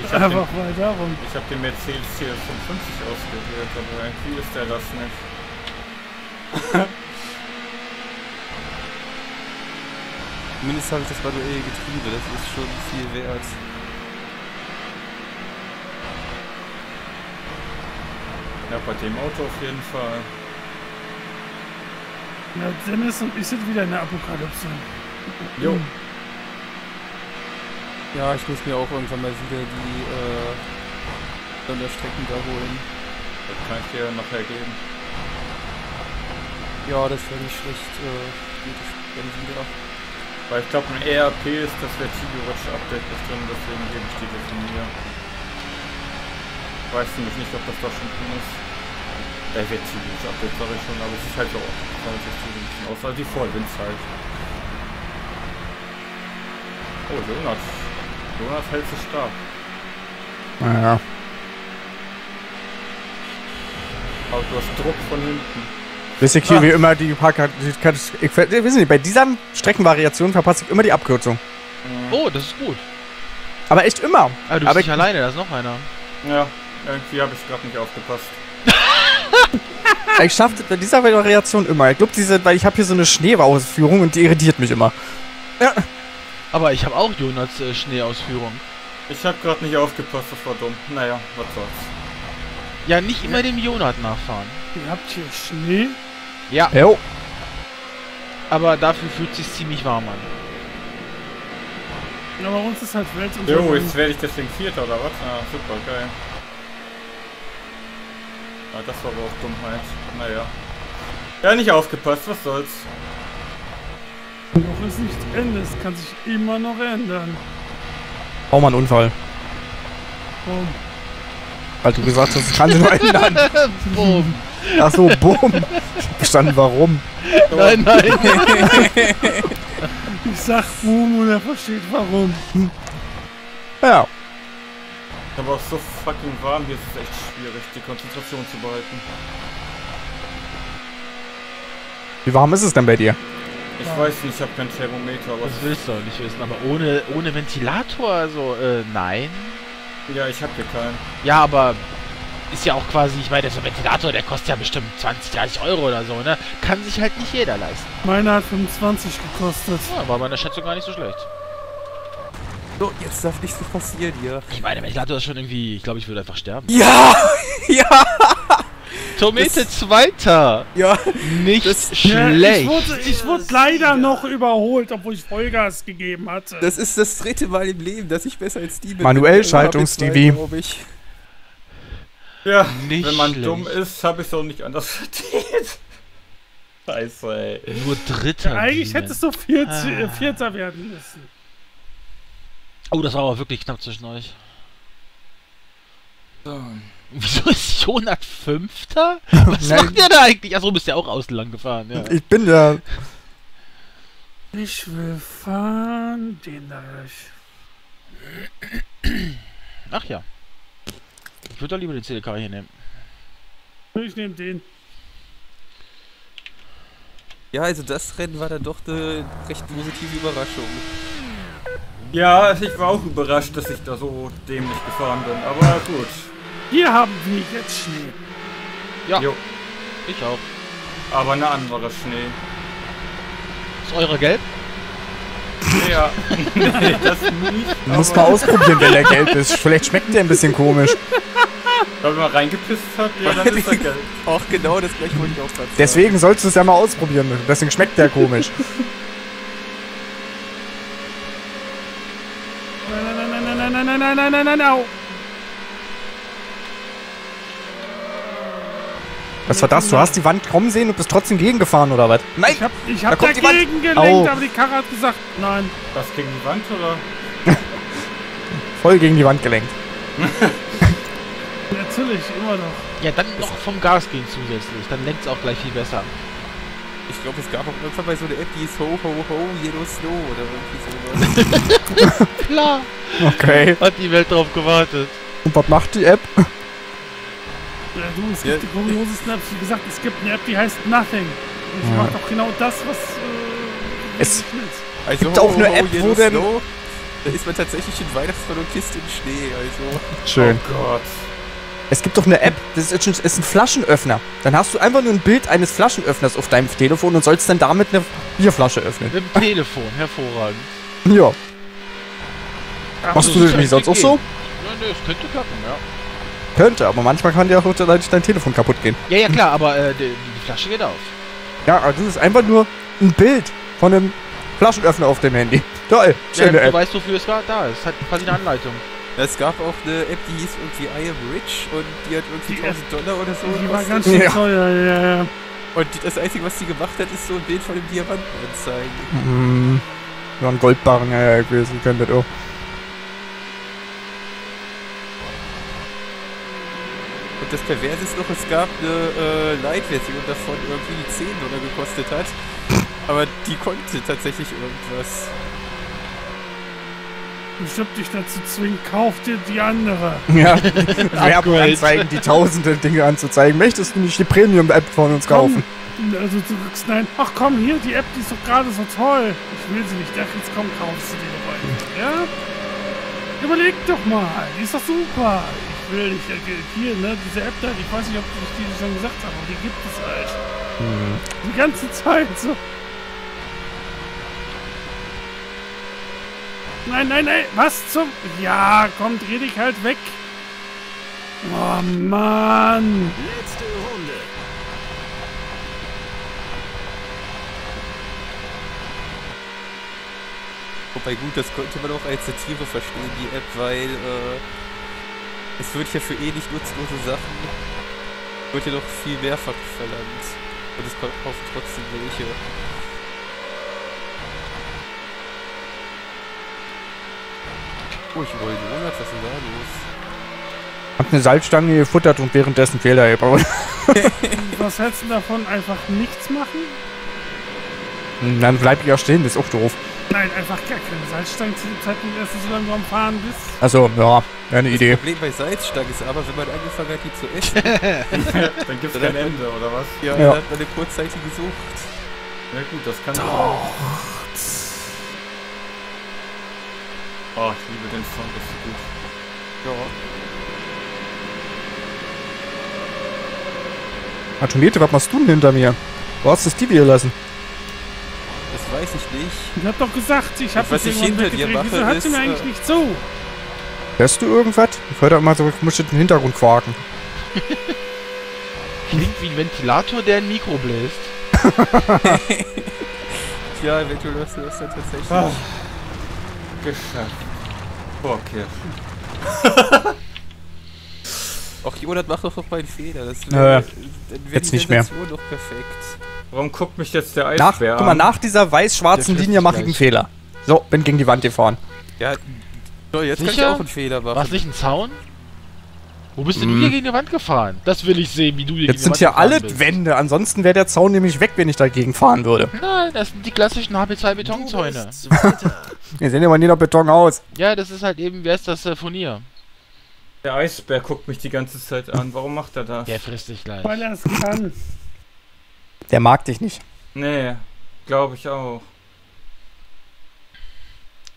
Ich hab, den, Einfach mal darum. ich hab den Mercedes CS55 ausgewählt, aber irgendwie ist der das nicht. <laughs> Zumindest habe ich das manuelle Getriebe, das ist schon viel wert. Ja, bei dem Auto auf jeden Fall. Ja, Dennis und ich sind wieder in der Apokalypse. Jo. Ja, ich muss mir auch irgendwann mal wieder die äh, Sonderstrecken da holen. Das kann ich dir nachher geben. Ja, das wäre nicht schlecht. Äh, geht es dann wieder. Weil ich glaube, ein ERP ist das Vertigo-Watch Update ist drin, deswegen gebe ich die von mir. Weiß nämlich nicht, ob das da schon drin ist. Der wird ziemlich ab, jetzt sag ich schon, aber es ist halt so, kann man sich so ein bisschen aus, also die Vollwindzeit. Oh, Jonas. Jonas hält sich stark. Naja. Aber du hast Druck von hinten. Wisst ihr, hier Ah. wie immer die Park... Die, ich, ich, wissen Sie, bei dieser Streckenvariation verpasse ich immer die Abkürzung. Oh, das ist gut. Aber echt immer. Ah, du bist Aber nicht ich- alleine, da ist noch einer. Ja, irgendwie habe ich gerade nicht aufgepasst. <laughs> Ich schaffe bei dieser Variation immer. Ich glaube, diese, weil ich habe hier so eine Schneeausführung und die irritiert mich immer. Aber ich habe auch Jonas äh, Schneeausführung. Ich habe gerade nicht aufgepasst, das war dumm. Naja, was soll's. Ja, nicht immer dem Jonat nachfahren. Ihr habt hier Schnee. Ja, Jo. aber dafür fühlt sich ziemlich warm an. Ja, bei uns ist halt Jo, Weltuntergang. jetzt werde ich deswegen Vierter oder was? Ah, super, geil. Ah, das war aber auch Dummheit. Naja. Ja, nicht aufgepasst, was soll's. Noch ist nicht Ende, es kann sich immer noch ändern. Auch mal einen Unfall. Boom. Weil du gesagt hast, es kann sich nur ändern. <laughs> Boom. Ach so, hab verstanden, warum. Nein, nein. <laughs> Ich sag Boom und er versteht warum. Ja. Aber auch so fucking warm hier ist es echt schwierig, die Konzentration zu behalten. Wie warm ist es denn bei dir? Ich weiß nicht, ich habe kein Thermometer, aber Das willst du auch nicht wissen, aber ohne, ohne Ventilator, also, äh, nein. ja, ich habe hier keinen. Ja, aber ist ja auch quasi, ich meine, so ein Ventilator, der kostet ja bestimmt 20, 30 Euro oder so, ne? Kann sich halt nicht jeder leisten. Meiner hat 25 gekostet. Ja, war meine Schätzung gar nicht so schlecht. So, jetzt darf nichts mehr passieren hier. Ich meine, Ventilator ist schon irgendwie, ich glaube, ich würde einfach sterben. Ja! <laughs> Ja! Tomate Zweiter! Ja! Nicht das- Ja, schlecht! ich wurde, ich wurde leider noch überholt, obwohl ich Vollgas gegeben hatte. Das ist das dritte Mal im Leben, dass ich besser als die bin. Manuell Schaltung, Stevie. Ich. Ja, Nicht wenn man schlecht. dumm ist, habe ich es auch nicht anders <laughs> verdient. Scheiße, ey. Nur Dritter. Eigentlich Demon. hättest du Viert, Ah. äh, Vierter werden müssen. Oh, das war aber wirklich knapp zwischen euch. Wieso ist Jonat Fünfter? <laughs> Was Nein. macht der da eigentlich? Achso, du bist ja auch außen lang gefahren, ja. Ich bin ja. Ich will fahren den da durch. Ach ja. Ich würde doch lieber den CDK hier nehmen. Ich nehme den. Ja, also das Rennen war dann doch eine recht positive Überraschung. Ja, also ich war auch überrascht, dass ich da so dämlich gefahren bin, aber gut. Hier haben wir jetzt Schnee. Ja, Jo, ich auch. aber eine andere Schnee. Ist eure gelb? Ja, <laughs> nee, das nicht. Du musst aber mal ausprobieren, wenn der gelb ist. Vielleicht schmeckt der ein bisschen komisch. <laughs> <laughs> Wenn man reingepisst hat, ja, dann ist er gelb. Auch genau das gleiche wollte ich auch gerade sagen. Deswegen sollst du es ja mal ausprobieren. Deswegen schmeckt der komisch. Nein, nein, nein, nein, nein, nein, nein, nein, nein, nein, nein, au. Was war das? Du hast die Wand kommen sehen und bist trotzdem gegengefahren, oder was? Nein! Ich hab, ich Da hab Wand. dagegen gelenkt, Au. aber die Karre hat gesagt, nein. Was gegen die Wand oder? <laughs> Voll gegen die Wand gelenkt. <laughs> Natürlich, immer noch. Ja, dann noch vom Gas gehen zusätzlich. Dann lenkt es auch gleich viel besser. Ich glaube, es gab auch irgendwann mal so eine App, die ist Ho Ho Ho Yellow Snow oder irgendwie sowas. <laughs> Klar. Okay. Hat die Welt drauf gewartet. Und was macht die App? Ja, du, es Ja. gibt die kuriosesten Apps. Wie gesagt, es gibt eine App, die heißt Nothing. Und die Ja. macht auch genau das, was. Äh, Es-. Also Gibt auch eine App, wo Yellow denn- Snow, da ist man tatsächlich in Weihnachtsmann und Kiste im Schnee, also. Schön. Oh Gott. Es gibt doch eine App, das ist, ist ein Flaschenöffner. Dann hast du einfach nur ein Bild eines Flaschenöffners auf deinem Telefon und sollst dann damit eine Bierflasche öffnen. Mit dem Telefon, hervorragend. <laughs> Ja. Ach, Machst du das nicht sonst auch so? Ja, ne, es könnte klappen, ja. Könnte, aber manchmal kann dir auch dein dein Telefon kaputt gehen. Ja, ja, klar, aber äh, die, die Flasche geht auf. Ja, aber das ist einfach nur ein Bild von einem Flaschenöffner auf dem Handy. Toll, Ja, schöne du App. weißt, wofür es da ist. Hat quasi eine Anleitung. Es gab auch eine App, die hieß irgendwie I am rich und die hat irgendwie Die 1000 Dollar oder so. Die war ganz schön Ja. teuer, ja, ja. Und das Einzige, was die gemacht hat, ist so ein Bild von dem Diamanten anzeigen. Hm. Ja, ein Goldbarren, ja, ja, ich kenn das auch. Und Und das Perverse ist noch, es gab eine äh, Light-Version davon, irgendwie die 10 Dollar gekostet hat. Aber die konnte tatsächlich irgendwas. Bestimmt dich dazu zwingen, kauf dir die andere. <laughs> Ja, Werbung anzeigen, die tausende Dinge anzuzeigen. Möchtest du nicht die Premium-App von uns kaufen? Also du sagst nein. Ach komm, hier, die App, die ist doch gerade so toll. Ich will sie nicht. Ach, jetzt komm, kaufst du die doch einfach. Ja? Überleg doch mal. Die ist doch super. Ich will nicht. äh, Hier, ne, diese App da, ich weiß nicht, ob ich die schon gesagt habe, aber die gibt es halt. Die ganze Zeit so. Nein, nein, nein. Was zum... Ja, komm, dreh dich halt weg. Oh, Mann. Letzte Runde. Wobei gut, das könnte man auch als Satire verstehen, die App, weil äh, es wird ja für eh nicht nutzlose Sachen, wird ja noch viel mehr ver- verlangt. Und es kaufen trotzdem welche. Oh, ich roll Monat, was ist denn da los? Hab eine Salzstange gefuttert und währenddessen Fehler gebaut. <laughs> Was hältst du davon? Einfach nichts machen? Dann bleib ich ja stehen, das ist auch doof. Nein, einfach gar keine Salzstangen zu dem Zeitpunkt, erst solange du am Fahren bist. Also, ja, eine Das Idee. Problem bei Salzstangen ist aber, wenn man angefangen hat, die zu essen, <laughs> Dann gibt's kein Ende, oder was? ja, Ja. dann hat man eine kurzzeitige Sucht. Ja gut, das kann auch. Oh, ich liebe den Song, das ist so gut. Ja. Atomete, was machst du denn hinter mir? Du hast das TV gelassen. Das weiß ich nicht. Ich hab doch gesagt, ich hab Was das ich irgendwann hinter dir weggedreht. Wieso mache, hört sie mir eigentlich äh, nicht zu? Hörst du irgendwas? Ich höre da immer so, ich muss den Hintergrund quaken. <laughs> Klingt wie ein Ventilator, der ein Mikro bläst. <laughs> Ja, eventuell hörst du das dann tatsächlich. Geschafft. Kirsch. <laughs> Auch Jonat macht doch noch mal einen Fehler. Das wär, dann wär jetzt die nicht mehr. Sensation doch perfekt. Warum guckt mich jetzt der Nach, Eisbär guck mal, an? nach dieser weiß-schwarzen Linie mache ich einen Fehler. So, bin gegen die Wand gefahren. Ja, so, jetzt kann ich Sicher? auch einen Fehler War es machen. nicht ein Zaun? Wo bist denn Hm. du hier gegen die Wand gefahren? Das will ich sehen, wie du hier Jetzt gegen sind die hier Wand gefahren alle bist. Wände, ansonsten wäre der Zaun nämlich weg, wenn ich dagegen fahren würde. Nein, das sind die klassischen HP2 Betonzäune. Du bist Zweiter. Hier <laughs> sehen ja mal nie noch Beton aus. Ja, das ist halt eben, wer ist das äh, Furnier? Der Eisbär guckt mich die ganze Zeit an. Warum macht er das? Der frisst dich gleich. Weil er es kann. Der mag dich nicht. Nee, glaube ich auch.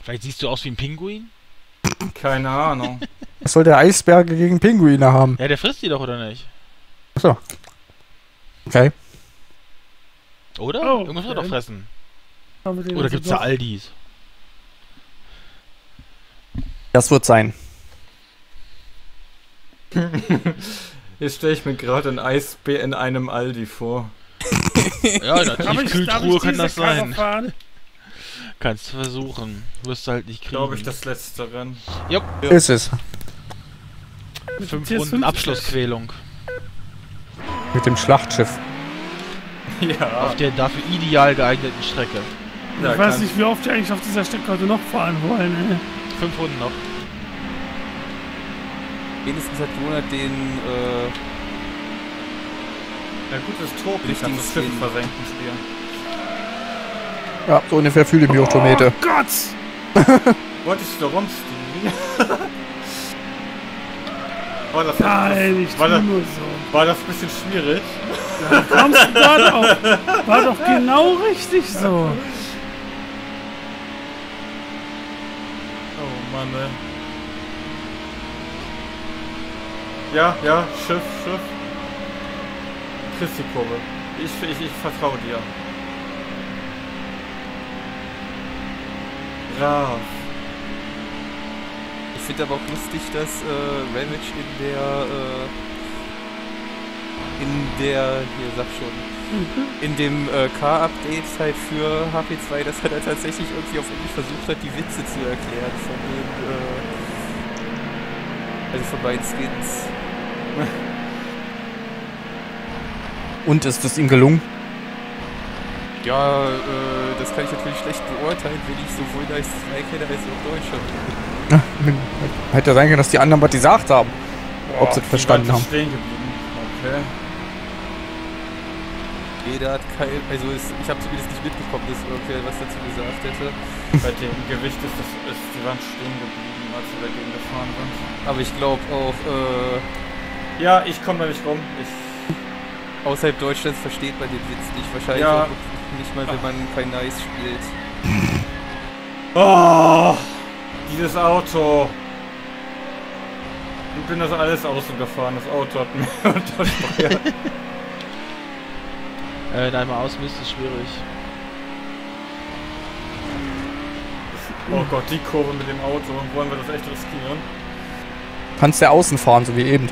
Vielleicht siehst du aus wie ein Pinguin? Keine Ahnung. <laughs> Was soll der Eisberge gegen Pinguine haben? Ja, der frisst die doch, oder nicht? Achso. Okay. Oder? Oh, Irgendwas wird okay. doch fressen. Oder gibt's da Aldis? Das wird sein. <laughs> Jetzt stelle ich mir gerade einen Eisbär in einem Aldi vor. <laughs> Ja, in der <laughs> Darf ich- darf Tiefkühltruhe ich kann das sein. Fahren? Kannst du versuchen. Wirst du halt nicht kriegen. Glaube ich, das letzte Rennen. Ist es. Mit Fünf Runden TS5 Abschlussquälung. Mit dem Schlachtschiff. <laughs> Ja. Auf der dafür ideal geeigneten Strecke. ja Ich weiß nicht, wie oft die eigentlich auf dieser Strecke heute noch fahren wollen, ey. Fünf Runden noch. Wenigstens hat Jonat den, äh, Ja, gutes Tor. Ich Richtigen kann das Schiff versenken spielen. Ja, so ungefähr fühle ich mich auch Tomate. Oh Gott! Wolltest du rum, Stevie? <laughs> war, das, Nein, ich war, das, nur so. war das ein bisschen schwierig? Da kommst du gerade auf. War doch genau richtig so. Oh Mann, ey. Ja, ja, Schiff, Schiff. Kriegst die Kurve. Ich, ich, ich vertraue dir. Brav. Ich finde aber auch lustig, dass, äh, Ravage in der, äh, in der, hier sag schon, in dem äh, Car-Update halt für HP2, dass er da tatsächlich irgendwie auf Englisch versucht hat, die Witze zu erklären von den, äh, also von beiden Skins. <laughs> Und ist es ihm gelungen? Ja, äh, das kann ich natürlich schlecht beurteilen, wenn ich sowohl Dice 2 kenne als auch Deutsche. Hätte ja sein können, dass die anderen was gesagt haben. Ob sie Boah, verstanden haben. ist stehen geblieben. okay. Jeder hat kein, also ist, ich habe zumindest nicht mitbekommen, dass irgendwer was dazu gesagt hätte. Bei dem Gewicht ist, das, ist die Wand stehen geblieben, als wir dagegen gefahren sind. Aber ich glaube auch, äh, Ja, ich komme da nicht rum. Ich, außerhalb Deutschlands versteht man den Witz nicht. Wahrscheinlich Ja. nicht mal, wenn man kein Nice spielt. Oh, dieses Auto. Ich bin das alles außen gefahren. Das Auto hat mir <laughs> untersteuert. <laughs> Äh, da einmal ausmisten ist schwierig. Oh Gott, die Kurve mit dem Auto. Wollen wir das echt riskieren? Kannst ja außen fahren, so wie eben.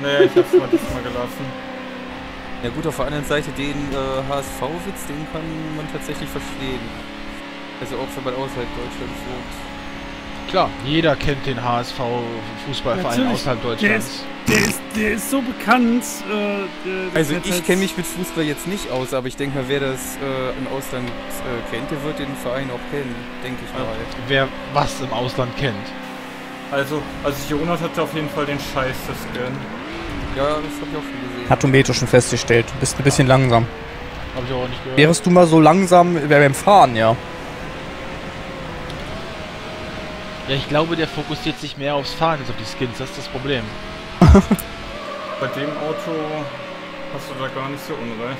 Nee, ich hab's mal diesmal gelassen. Ja gut, auf der anderen Seite den äh, HSV-Witz, den kann man tatsächlich verstehen. Also auch wenn man außerhalb Deutschlands wohnt. Klar, jeder kennt den HSV Fußballverein Natürlich. außerhalb Der Deutschlands. ist, der, ist, der ist so bekannt. Äh, der, der Also hat ich kenne mich mit Fußball jetzt nicht aus, aber ich denke mal, wer das äh, im Ausland äh, kennt, der wird den Verein auch kennen, denke ich mal. Wer was im Ausland kennt. Also, also Jonas hatte auf jeden Fall den Scheiß des Scan. Ja, das habe ich auch schon gesehen. Hat Tometo schon festgestellt. Du bist ein bisschen langsam. Hab ich auch nicht gehört. Wärest du mal so langsam beim Fahren, ja. Ja, ich glaube, der fokussiert sich mehr aufs Fahren als auf die Skins. Das ist das Problem. <laughs> Bei dem Auto hast du da gar nicht so unrecht.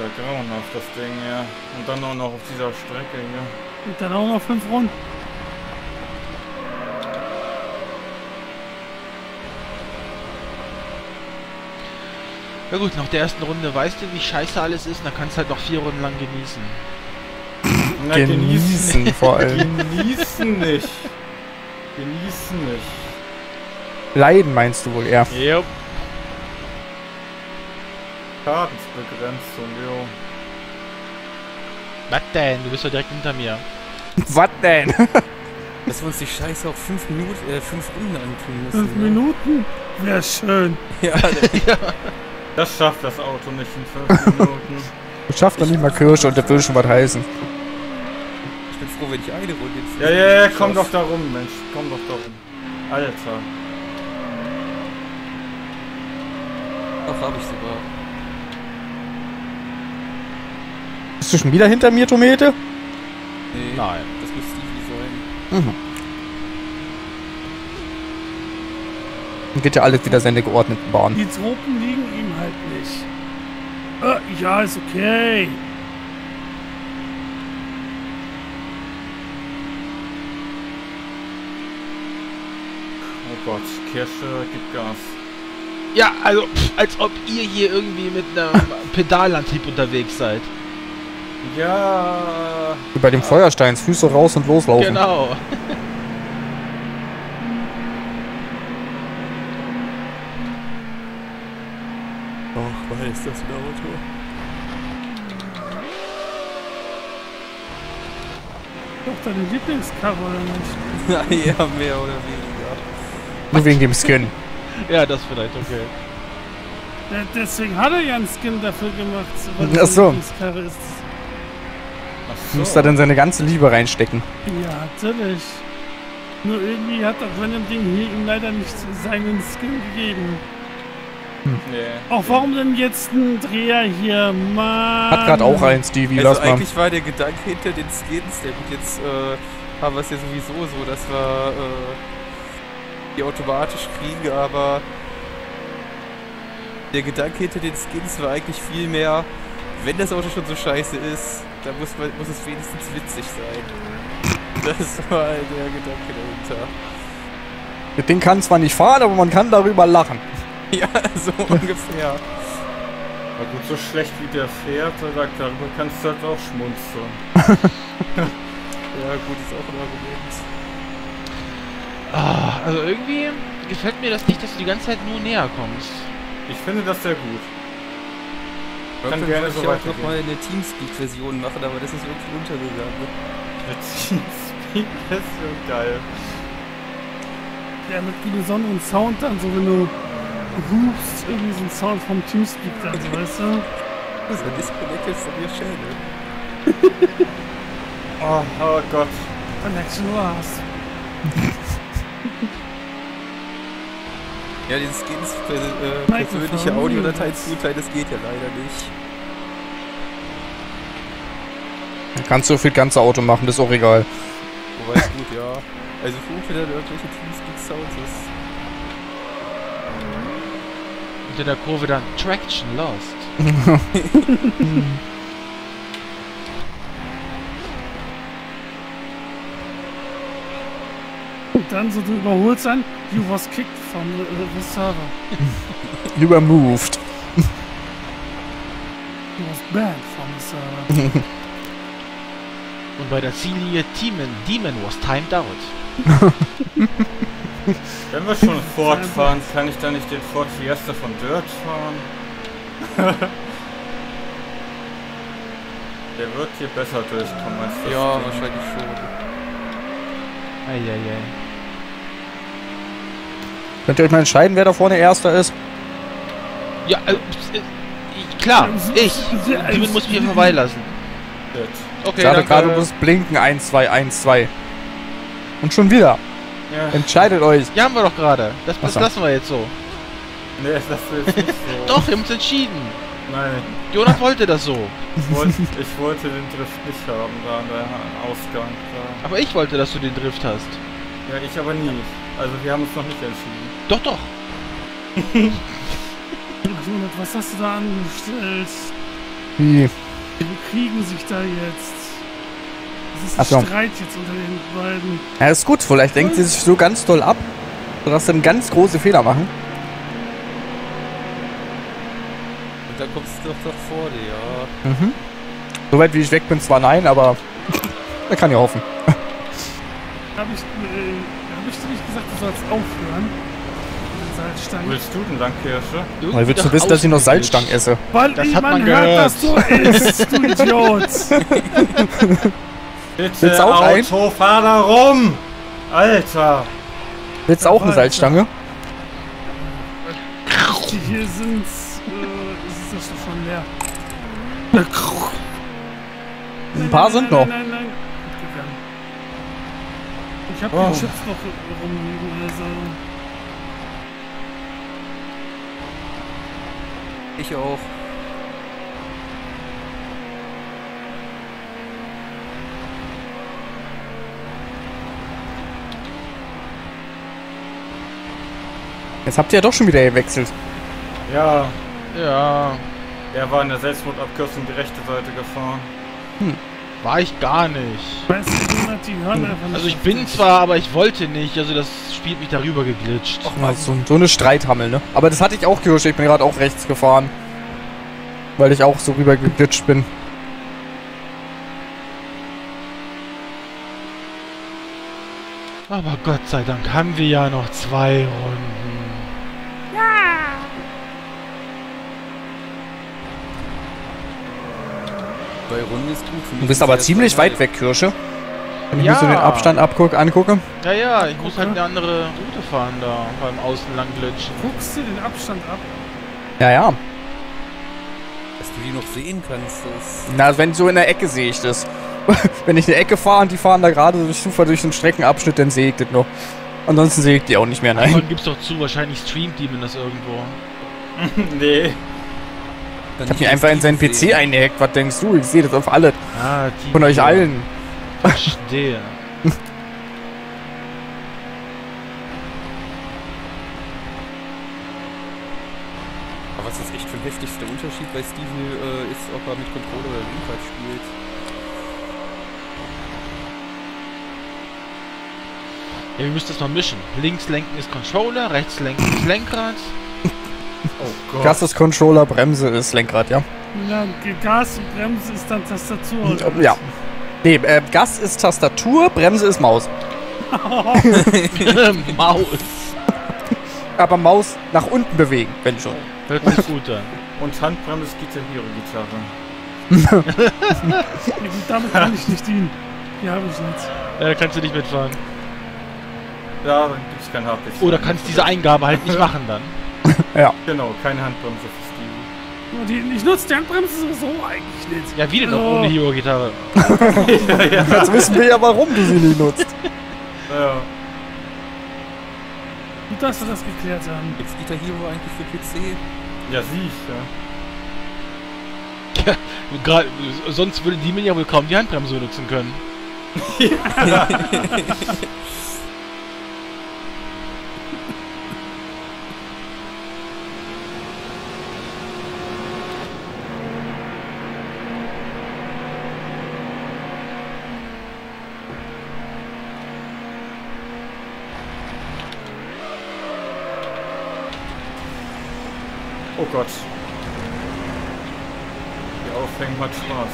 Ja, grauenhaft das Ding, ja. Und dann auch noch auf dieser Strecke hier. Und dann auch noch fünf Runden. Ja gut, nach der ersten Runde weißt du, wie scheiße alles ist. Und dann kannst du halt noch vier Runden lang genießen. Na, Genießen vor allem. Genießen nicht. Genießen nicht. Leiden meinst du wohl eher. Yep. Schadensbegrenzung, jo. Was denn? Du bist doch direkt hinter mir. Was denn? <laughs> Dass wir uns die Scheiße auch fünf Minuten, äh, fünf Runden antun müssen. Fünf ne? Minuten? Wäre schön. <laughs> Ja, der- Das schafft das Auto nicht in fünf Minuten. Du schaffst doch nicht mal Kirsche und das will schon was heißen. Ich bin froh, wenn ich eine Runde in Ja, ja, ja, komm doch da rum, Mensch. Komm doch da rum. Alter. Ach, hab ich sogar. Bist du schon wieder hinter mir, Tomete? Nee, Nein. das muss Stevie sein. Dann geht ja alles wieder seine geordneten Bahnen. Die Tropen liegen ihm halt nicht. Äh, ja, ist okay. Gott, Kirsche gibt Gas. Ja, also, pff, als ob ihr hier irgendwie mit einem <laughs> Pedalantrieb unterwegs seid. Ja. Wie bei dem Feuersteins, Füße raus und loslaufen. Genau. Ach, was ist das für ein Auto? Doch deine Lieblingskarre oder nicht? <laughs> ja, mehr oder weniger. Nur wegen dem Skin. <laughs> Ja, das vielleicht okay. Ja, deswegen hat er ja einen Skin dafür gemacht, weil Ach so. Lieblingskarre ist. Ach Muss da denn seine ganze Liebe reinstecken. Ja, natürlich. Nur irgendwie hat das Random Ding hier ihm leider nicht seinen Skin gegeben. Nee. Auch warum denn jetzt ein Dreher hier? Mann. Hat gerade auch einen, Stevie, Also lass mal. eigentlich war der Gedanke hinter den Skins, der gut jetzt äh, haben wir es ja sowieso so, dass wir äh, die automatisch kriegen, aber der Gedanke hinter den Skins war eigentlich viel mehr, wenn das Auto schon so scheiße ist, dann muss, man, muss es wenigstens witzig sein. Das war der Gedanke dahinter. Das Ding kann zwar nicht fahren, aber man kann darüber lachen. Ja, <laughs> so ungefähr. Na gut, so schlecht wie der fährt, da sagt er, darüber kannst du halt auch schmunzeln. <laughs> Ja, gut, ist auch ein Argument. Ah, also irgendwie gefällt mir das nicht, dass du die ganze Zeit nur näher kommst. Ich finde das sehr gut. Kann Irgendwann gerne so ich auch nochmal eine Teamspeak-Version machen, aber das ist irgendwie untergegangen. Der Teamspeak ist so geil. Ja, mit einem besonderen Sound dann, so wenn du hupst, irgendwie so ein Sound vom Teamspeak dann, so, <laughs> weißt du? Das ist disconnected from your channel. <laughs> Oh, oh Gott. Connection lost. <laughs> Ja, dieses Skins, äh, Mikrofon. persönliche Audiodatei zuteilen, das geht ja leider nicht. Kannst du für das ganze Auto machen, das ist auch egal. Wobei ist gut, ja. Also für dann irgendwelche Teamspeak-Sounds ist. Unter der Kurve dann Traction Lost. <laughs> <laughs> dann so, du überholst dann, you was kicked from the, the server. <laughs> You were moved. You was banned from the server. <laughs> Und bei der Ziellinie Demon, Demon was timed out. <laughs> Wenn wir schon Ford fahren, kann ich da nicht den Ford Fiesta von Dirt fahren? Der wird hier besser durchkommen als das Ja, Ding. wahrscheinlich schon. Eieiei. Könnt ihr euch mal entscheiden, wer da vorne Erster ist? Ja, äh, äh, ich- klar, ich. Demon muss mich hier vorbeilassen. Okay, danke. gerade, du musst blinken. 1, 2, 1, 2. Und schon wieder. Ja, Entscheidet euch. Ja, haben wir doch gerade. Das, das lassen wir jetzt so. nee, das ist jetzt nicht so. <laughs> Doch, wir haben uns entschieden. Nein, Jonas wollte das so. ich wollte, ich wollte den Drift nicht haben, da an der Ausgang. Da. Aber ich wollte, dass du den Drift hast. Ja, ich aber nie. Also wir haben uns noch nicht entschieden. Doch, doch. Jonat, was hast du da angestellt? Wie? Die bekriegen sich da jetzt. Das ist Ach so. ein Streit jetzt unter den beiden. Ja, ist gut. Vielleicht denkt sie sich so ganz doll ab, sodass sie einen ganz große Fehler machen. Und dann kommst du doch doch vor dir, ja. Mhm. Soweit wie ich weg bin, zwar nein, aber <laughs> man kann ja hoffen. Hab ich, äh, hab ich dir nicht gesagt, du sollst aufhören? Salzstangen. willst du denn lang, Kirsche? Irgendwie Weil willst du wissen, dass ich noch. Salzstangen esse? Weil Das hat man, man hört, gehört. dass du isst, du <laughs> Idiot. Bitte, Willst du auch ein? Auto, fahr da rum! Alter! Willst du auch eine. Salzstange? Die hier sind, äh, ist das schon leer. Ein paar sind noch. Nein, nein, nein. Ich hab Oh. den Chips noch rumliegen, also. Ich auch. Jetzt habt ihr ja doch schon wieder gewechselt. Ja, Ja, er war in der Selbstmordabkürzung die rechte Seite gefahren. War ich gar nicht. Also ich bin zwar, aber ich wollte nicht. Also das spielt mich darüber geglitscht. Mal so, so eine Streithammel, ne? Aber das hatte ich auch gehört. Ich bin gerade auch rechts gefahren. Weil ich auch so rüber geglitscht bin. Aber Gott sei Dank haben wir ja noch zwei Runden. Bei Runden ist gut. Für mich Du bist ist aber ziemlich weit weg, Kirsche. Wenn ich Ja. mir so den Abstand abguck, angucke. Ja, ja, ich muss halt eine andere Route fahren da beim Außenlang glitschen. Guckst du den Abstand ab? Ja, ja. Dass du die noch sehen kannst, das. Na, wenn so in der Ecke sehe ich das. <laughs> wenn ich eine Ecke fahre und die fahren da gerade durch Zufall durch so einen Streckenabschnitt, dann sehe ich das noch. Ansonsten sehe ich die auch nicht mehr, nein. Irgendwann gibt's doch zu, wahrscheinlich streamt Demon das irgendwo. <laughs> <laughs> nee. Dann Ich hab mich einfach in seinen PC eingehackt. Was denkst du? Ich sehe das auf alle. Ah, Team Von euch allen. Verstehe. <laughs> Aber was ist echt für ein heftigster Unterschied bei Steven äh, ist, ob er mit Controller oder Lenkrad spielt. Ja, wir müssen das mal mischen. Links lenken ist Controller, rechts lenken ist Lenkrad. Oh Gott. Gas ist Controller, Bremse ist Lenkrad, ja. Ja, Gas und Bremse ist dann Tastatur. oder was? Ja. Nee, äh, Gas ist Tastatur, Bremse ist Maus. <laughs> Maus. Aber Maus nach unten bewegen, wenn schon. Hört sich gut an. Und Handbremse ist Guitar Hero Gitarre. <laughs> Ja, damit kann ich nicht dienen. Die habe ich nicht. Äh, kannst du nicht mitfahren. Ja, dann gibt's kein Harddisk. Oder kannst diese Eingabe halt nicht machen dann. Genau, keine Handbremse für Steven. Aber Die, ich nutze die Handbremse sowieso eigentlich nicht. Ja, wie denn noch Oh. ohne Hero-Gitarre? <laughs> Jetzt wissen wir ja, warum du sie nicht nutzt. Ja. Gut, dass wir das geklärt haben. Gibt's Guitar Hero eigentlich für PC? Ja, siehst ja. Gra- sonst würde die mir ja wohl kaum die Handbremse benutzen können. <laughs> <laughs> Oh Gott. Die Aufhängen macht Spaß.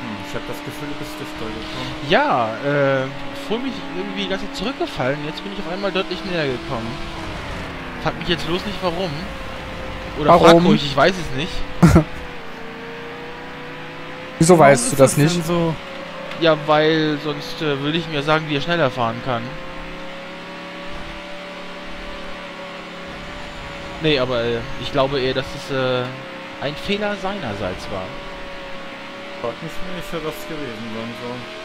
Hm, ich habe das Gefühl, du bist dichter gekommen. Ja, äh, vor mich irgendwie die ganze Zeit zurückgefallen. Jetzt bin ich auf einmal deutlich näher gekommen. Frag mich jetzt bloß nicht warum. Oder frag Warum? ruhig, ich weiß es nicht. <laughs> Wieso Warum weißt du das denn nicht? So? Ja, weil sonst äh, würde ich mir sagen, wie er schneller fahren kann. Nee, aber äh, ich glaube eher, dass es äh, ein Fehler seinerseits war. Frag mich, welcher das gewesen sein soll.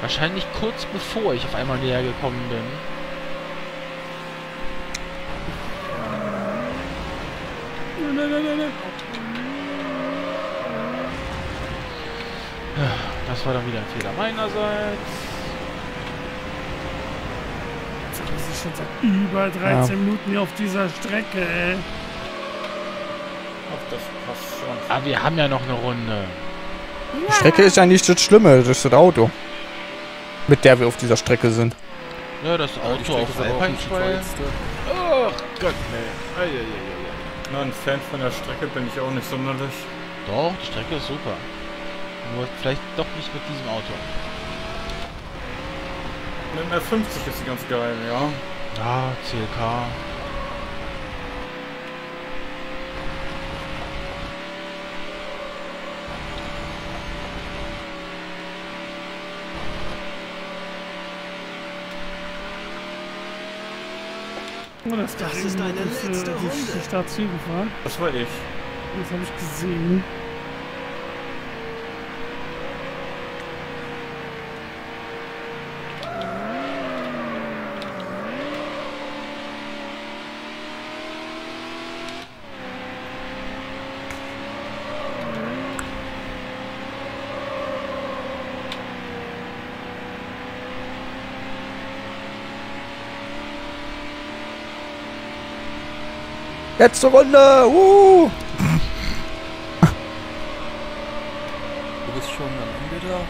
Wahrscheinlich kurz bevor ich auf einmal näher gekommen bin. Nein, nein, nein, nein, nein. Das war dann wieder ein Fehler meinerseits. Haben sie schon seit über 13 Minuten hier auf dieser Strecke, ey. Ach, das passt schon. Ah, wir haben ja noch eine Runde. Die Strecke ist ja nicht das Schlimme, das ist das Auto. Mit der wir auf dieser Strecke sind. Ja, das Auto auf Alpine Trail. Oh Gott, nee. Na, ein Fan von der Strecke bin ich auch nicht sonderlich. Doch, die Strecke ist super. Nur vielleicht doch nicht mit diesem Auto. Mit einer 50 ist sie ganz geil, ja. Ja, CLK. Oh, das, Das ist deine letzte die, Runde. die Startziel gefahren. Das war ich. Das habe ich gesehen. Letzte Runde! Uh! Du bist schon am Ende da?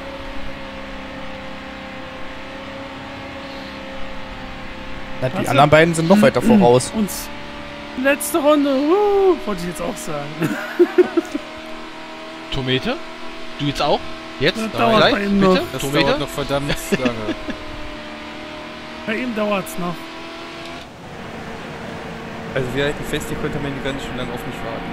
Na, die Was? anderen beiden sind noch weiter voraus. <clears throat> Und letzte Runde, uh, wollte ich jetzt auch sagen. <laughs> Tomate? Du jetzt auch? Jetzt? Das dauert gleich? bei ihm Bitte? noch. Das Tomate? dauert noch verdammt lange. <laughs> Bei ihm dauert's noch. Also wir halten fest, ihr könnt am Ende ganz schön lange auf mich warten.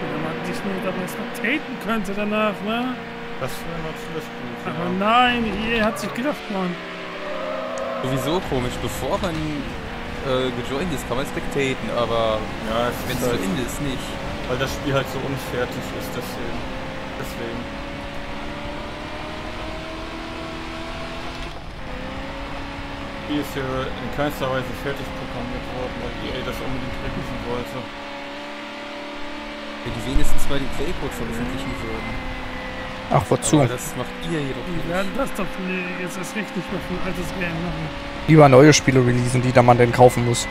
Wenn man dich nur dabei spectaten könnte danach, ne? Das wäre natürlich gut. Aber Ja. nein, EA hat sich gedacht, Mann. Sowieso komisch, bevor man äh, gejoint ist, kann man spectaten, aber ja, es wenn ist es zu halt, Ende ist, nicht. weil das Spiel halt so unfertig ist, deswegen. Deswegen. Spiel ist hier in keinster Weise fertig programmiert worden, weil EA das unbedingt releasen wollte. Wenn die wenigstens mal den Quellcode veröffentlichen würden. Ach, wozu? Aber das macht ihr jedoch Die nicht. werden das doch nee, jetzt recht nicht mehr für ein altes Game machen. Lieber neue Spiele releasen, die da man denn kaufen muss.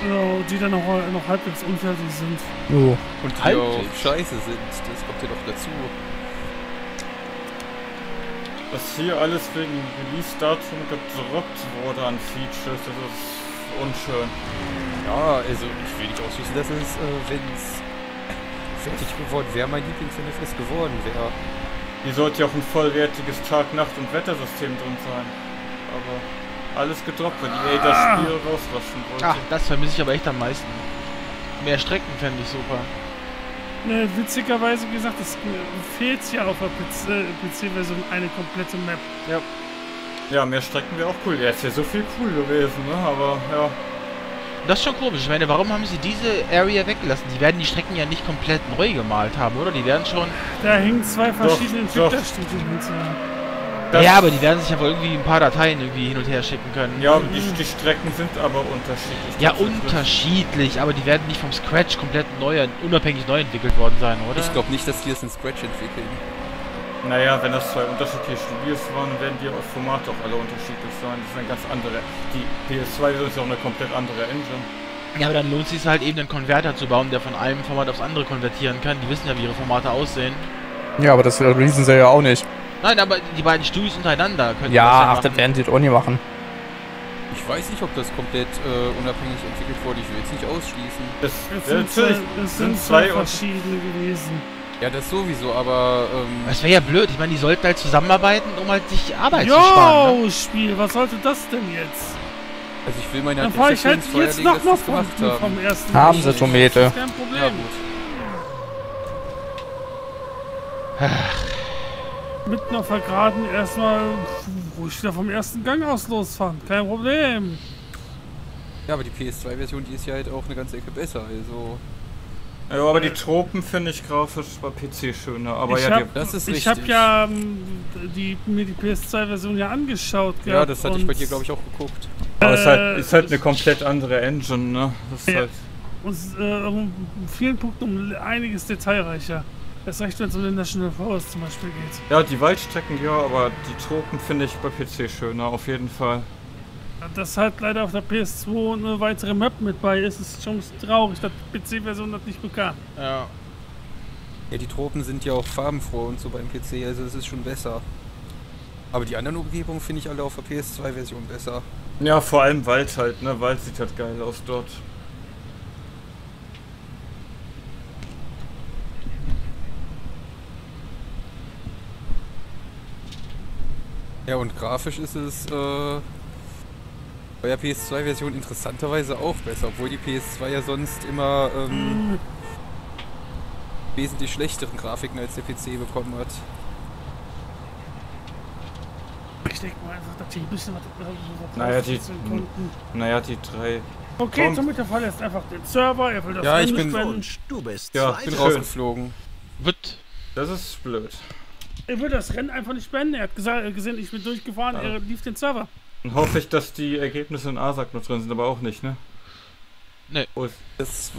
Genau, die dann noch, noch halbwegs unfertig sind. Oh. Und die Halbwegs. auch scheiße sind, das kommt ja doch dazu. Dass hier alles wegen Release-Datum gedroppt wurde an Features, das ist unschön. Ja, also ich will nicht ausschließen, dass es, äh, wenn es <laughs> fertig geworden wäre, mein Lieblings-NFS geworden wäre. Hier sollte ja auch ein vollwertiges Tag-Nacht- und Wettersystem drin sein. Aber alles gedroppt, weil die EA das Spiel rauswaschen wollte. Ach, das vermisse ich aber echt am meisten. Mehr Strecken fände ich super. Ne, witzigerweise gesagt, es fehlt ja auf der PC PC-Version eine komplette Map. Ja, mehr Strecken wäre auch cool. Ja, ist ja so viel cool gewesen, ne? Aber ja. Das ist schon komisch. Ich meine, warum haben sie diese Area weggelassen? Die werden die Strecken ja nicht komplett neu gemalt haben, oder? Die werden schon... Da hängen zwei verschiedene. Entwicklerstudien hinter. Das- ja, aber die werden sich ja wohl irgendwie ein paar Dateien irgendwie hin und her schicken können. Ja, die, die Strecken sind aber unterschiedlich. Ja, unterschiedlich, aber die werden nicht vom Scratch komplett neu, unabhängig neu entwickelt worden sein, oder? Ich glaube nicht, dass die das in Scratch entwickeln. Naja, wenn das zwei unterschiedliche Studios waren, werden die auf Format auch alle unterschiedlich sein. Das ist eine ganz andere. Die PS2 ist ja auch eine komplett andere Engine. Ja, aber dann lohnt es sich halt eben einen Konverter zu bauen, der von einem Format aufs andere konvertieren kann. Die wissen ja, wie ihre Formate aussehen. Ja, aber das releasen sie ja auch nicht. Nein, aber die beiden Studios untereinander können Ja, ach, das das werden die doch nie machen. Ich weiß nicht, ob das komplett äh, unabhängig entwickelt wurde. Ich will es nicht ausschließen. Das, Es ja, sind, zwei, es sind zwei verschiedene gewesen. Ja, das sowieso, aber ähm, Das wäre ja blöd. Ich meine, die sollten halt zusammenarbeiten, um halt sich Arbeit zu sparen. Ne? Spiel, was sollte das denn jetzt? also ich will meine Dann fahre ich halt jetzt legen, noch mal sie vom, haben. vom ersten Haben sie, ist kein Ja Problem. gut. Mitten auf der Geraden erstmal ruhig wieder vom ersten Gang aus losfahren. Kein Problem. Ja, aber die PS2-Version, die ist ja halt auch eine ganze Ecke besser. Also Ja, aber die Tropen finde ich grafisch bei PC schöner. Aber ich ja, hab, das ist ich habe richtig. ja ähm, die, mir die PS2-Version ja angeschaut. ja, das hatte ich bei dir, glaube ich, auch geguckt. aber es ist halt, äh, ist halt eine komplett andere Engine, ne? Das ist Ja. halt, Und es, äh, um vielen Punkten um einiges detailreicher. Erst recht, wenn es um den National Forest zum Beispiel geht. ja, die Waldstrecken ja, aber die Tropen finde ich bei PC schöner, auf jeden Fall. Dass halt leider auf der PS2 eine weitere Map mit bei ist, ist schon traurig, dass die PC-Version das nicht bekam. Ja. Ja, die Tropen sind ja auch farbenfroh und so beim PC, also es ist schon besser. Aber die anderen Umgebungen finde ich alle auf der PS2-Version besser. Ja, vor allem Wald halt, ne? Wald sieht halt geil aus dort. Ja, und grafisch ist es äh, bei der PS2-Version interessanterweise auch besser, obwohl die PS2 ja sonst immer ähm, wesentlich schlechteren Grafiken als der PC bekommen hat. Ich denke mal einfach, dass die ein bisschen was, Naja, die- konnten. Naja, die drei. Okay, Komm. somit der Fall ist einfach den Server, er will das Ja, ich bin- du bist Ja, Ich bin rausgeflogen. Wird. Das ist blöd. Er will das Rennen einfach nicht spenden. Er hat gesagt, gesehen, ich bin durchgefahren, Ja. er lief den Server. Dann hoffe ich, dass die Ergebnisse in ASAC noch drin sind, aber auch nicht, ne? Oh, Das,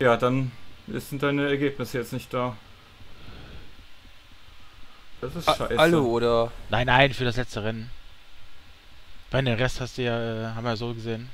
ja, dann sind deine Ergebnisse jetzt nicht da. Das ist a- scheiße. alle oder? Nein, nein, für das letzte Rennen. Weil den Rest hast du ja, äh, haben wir ja so gesehen.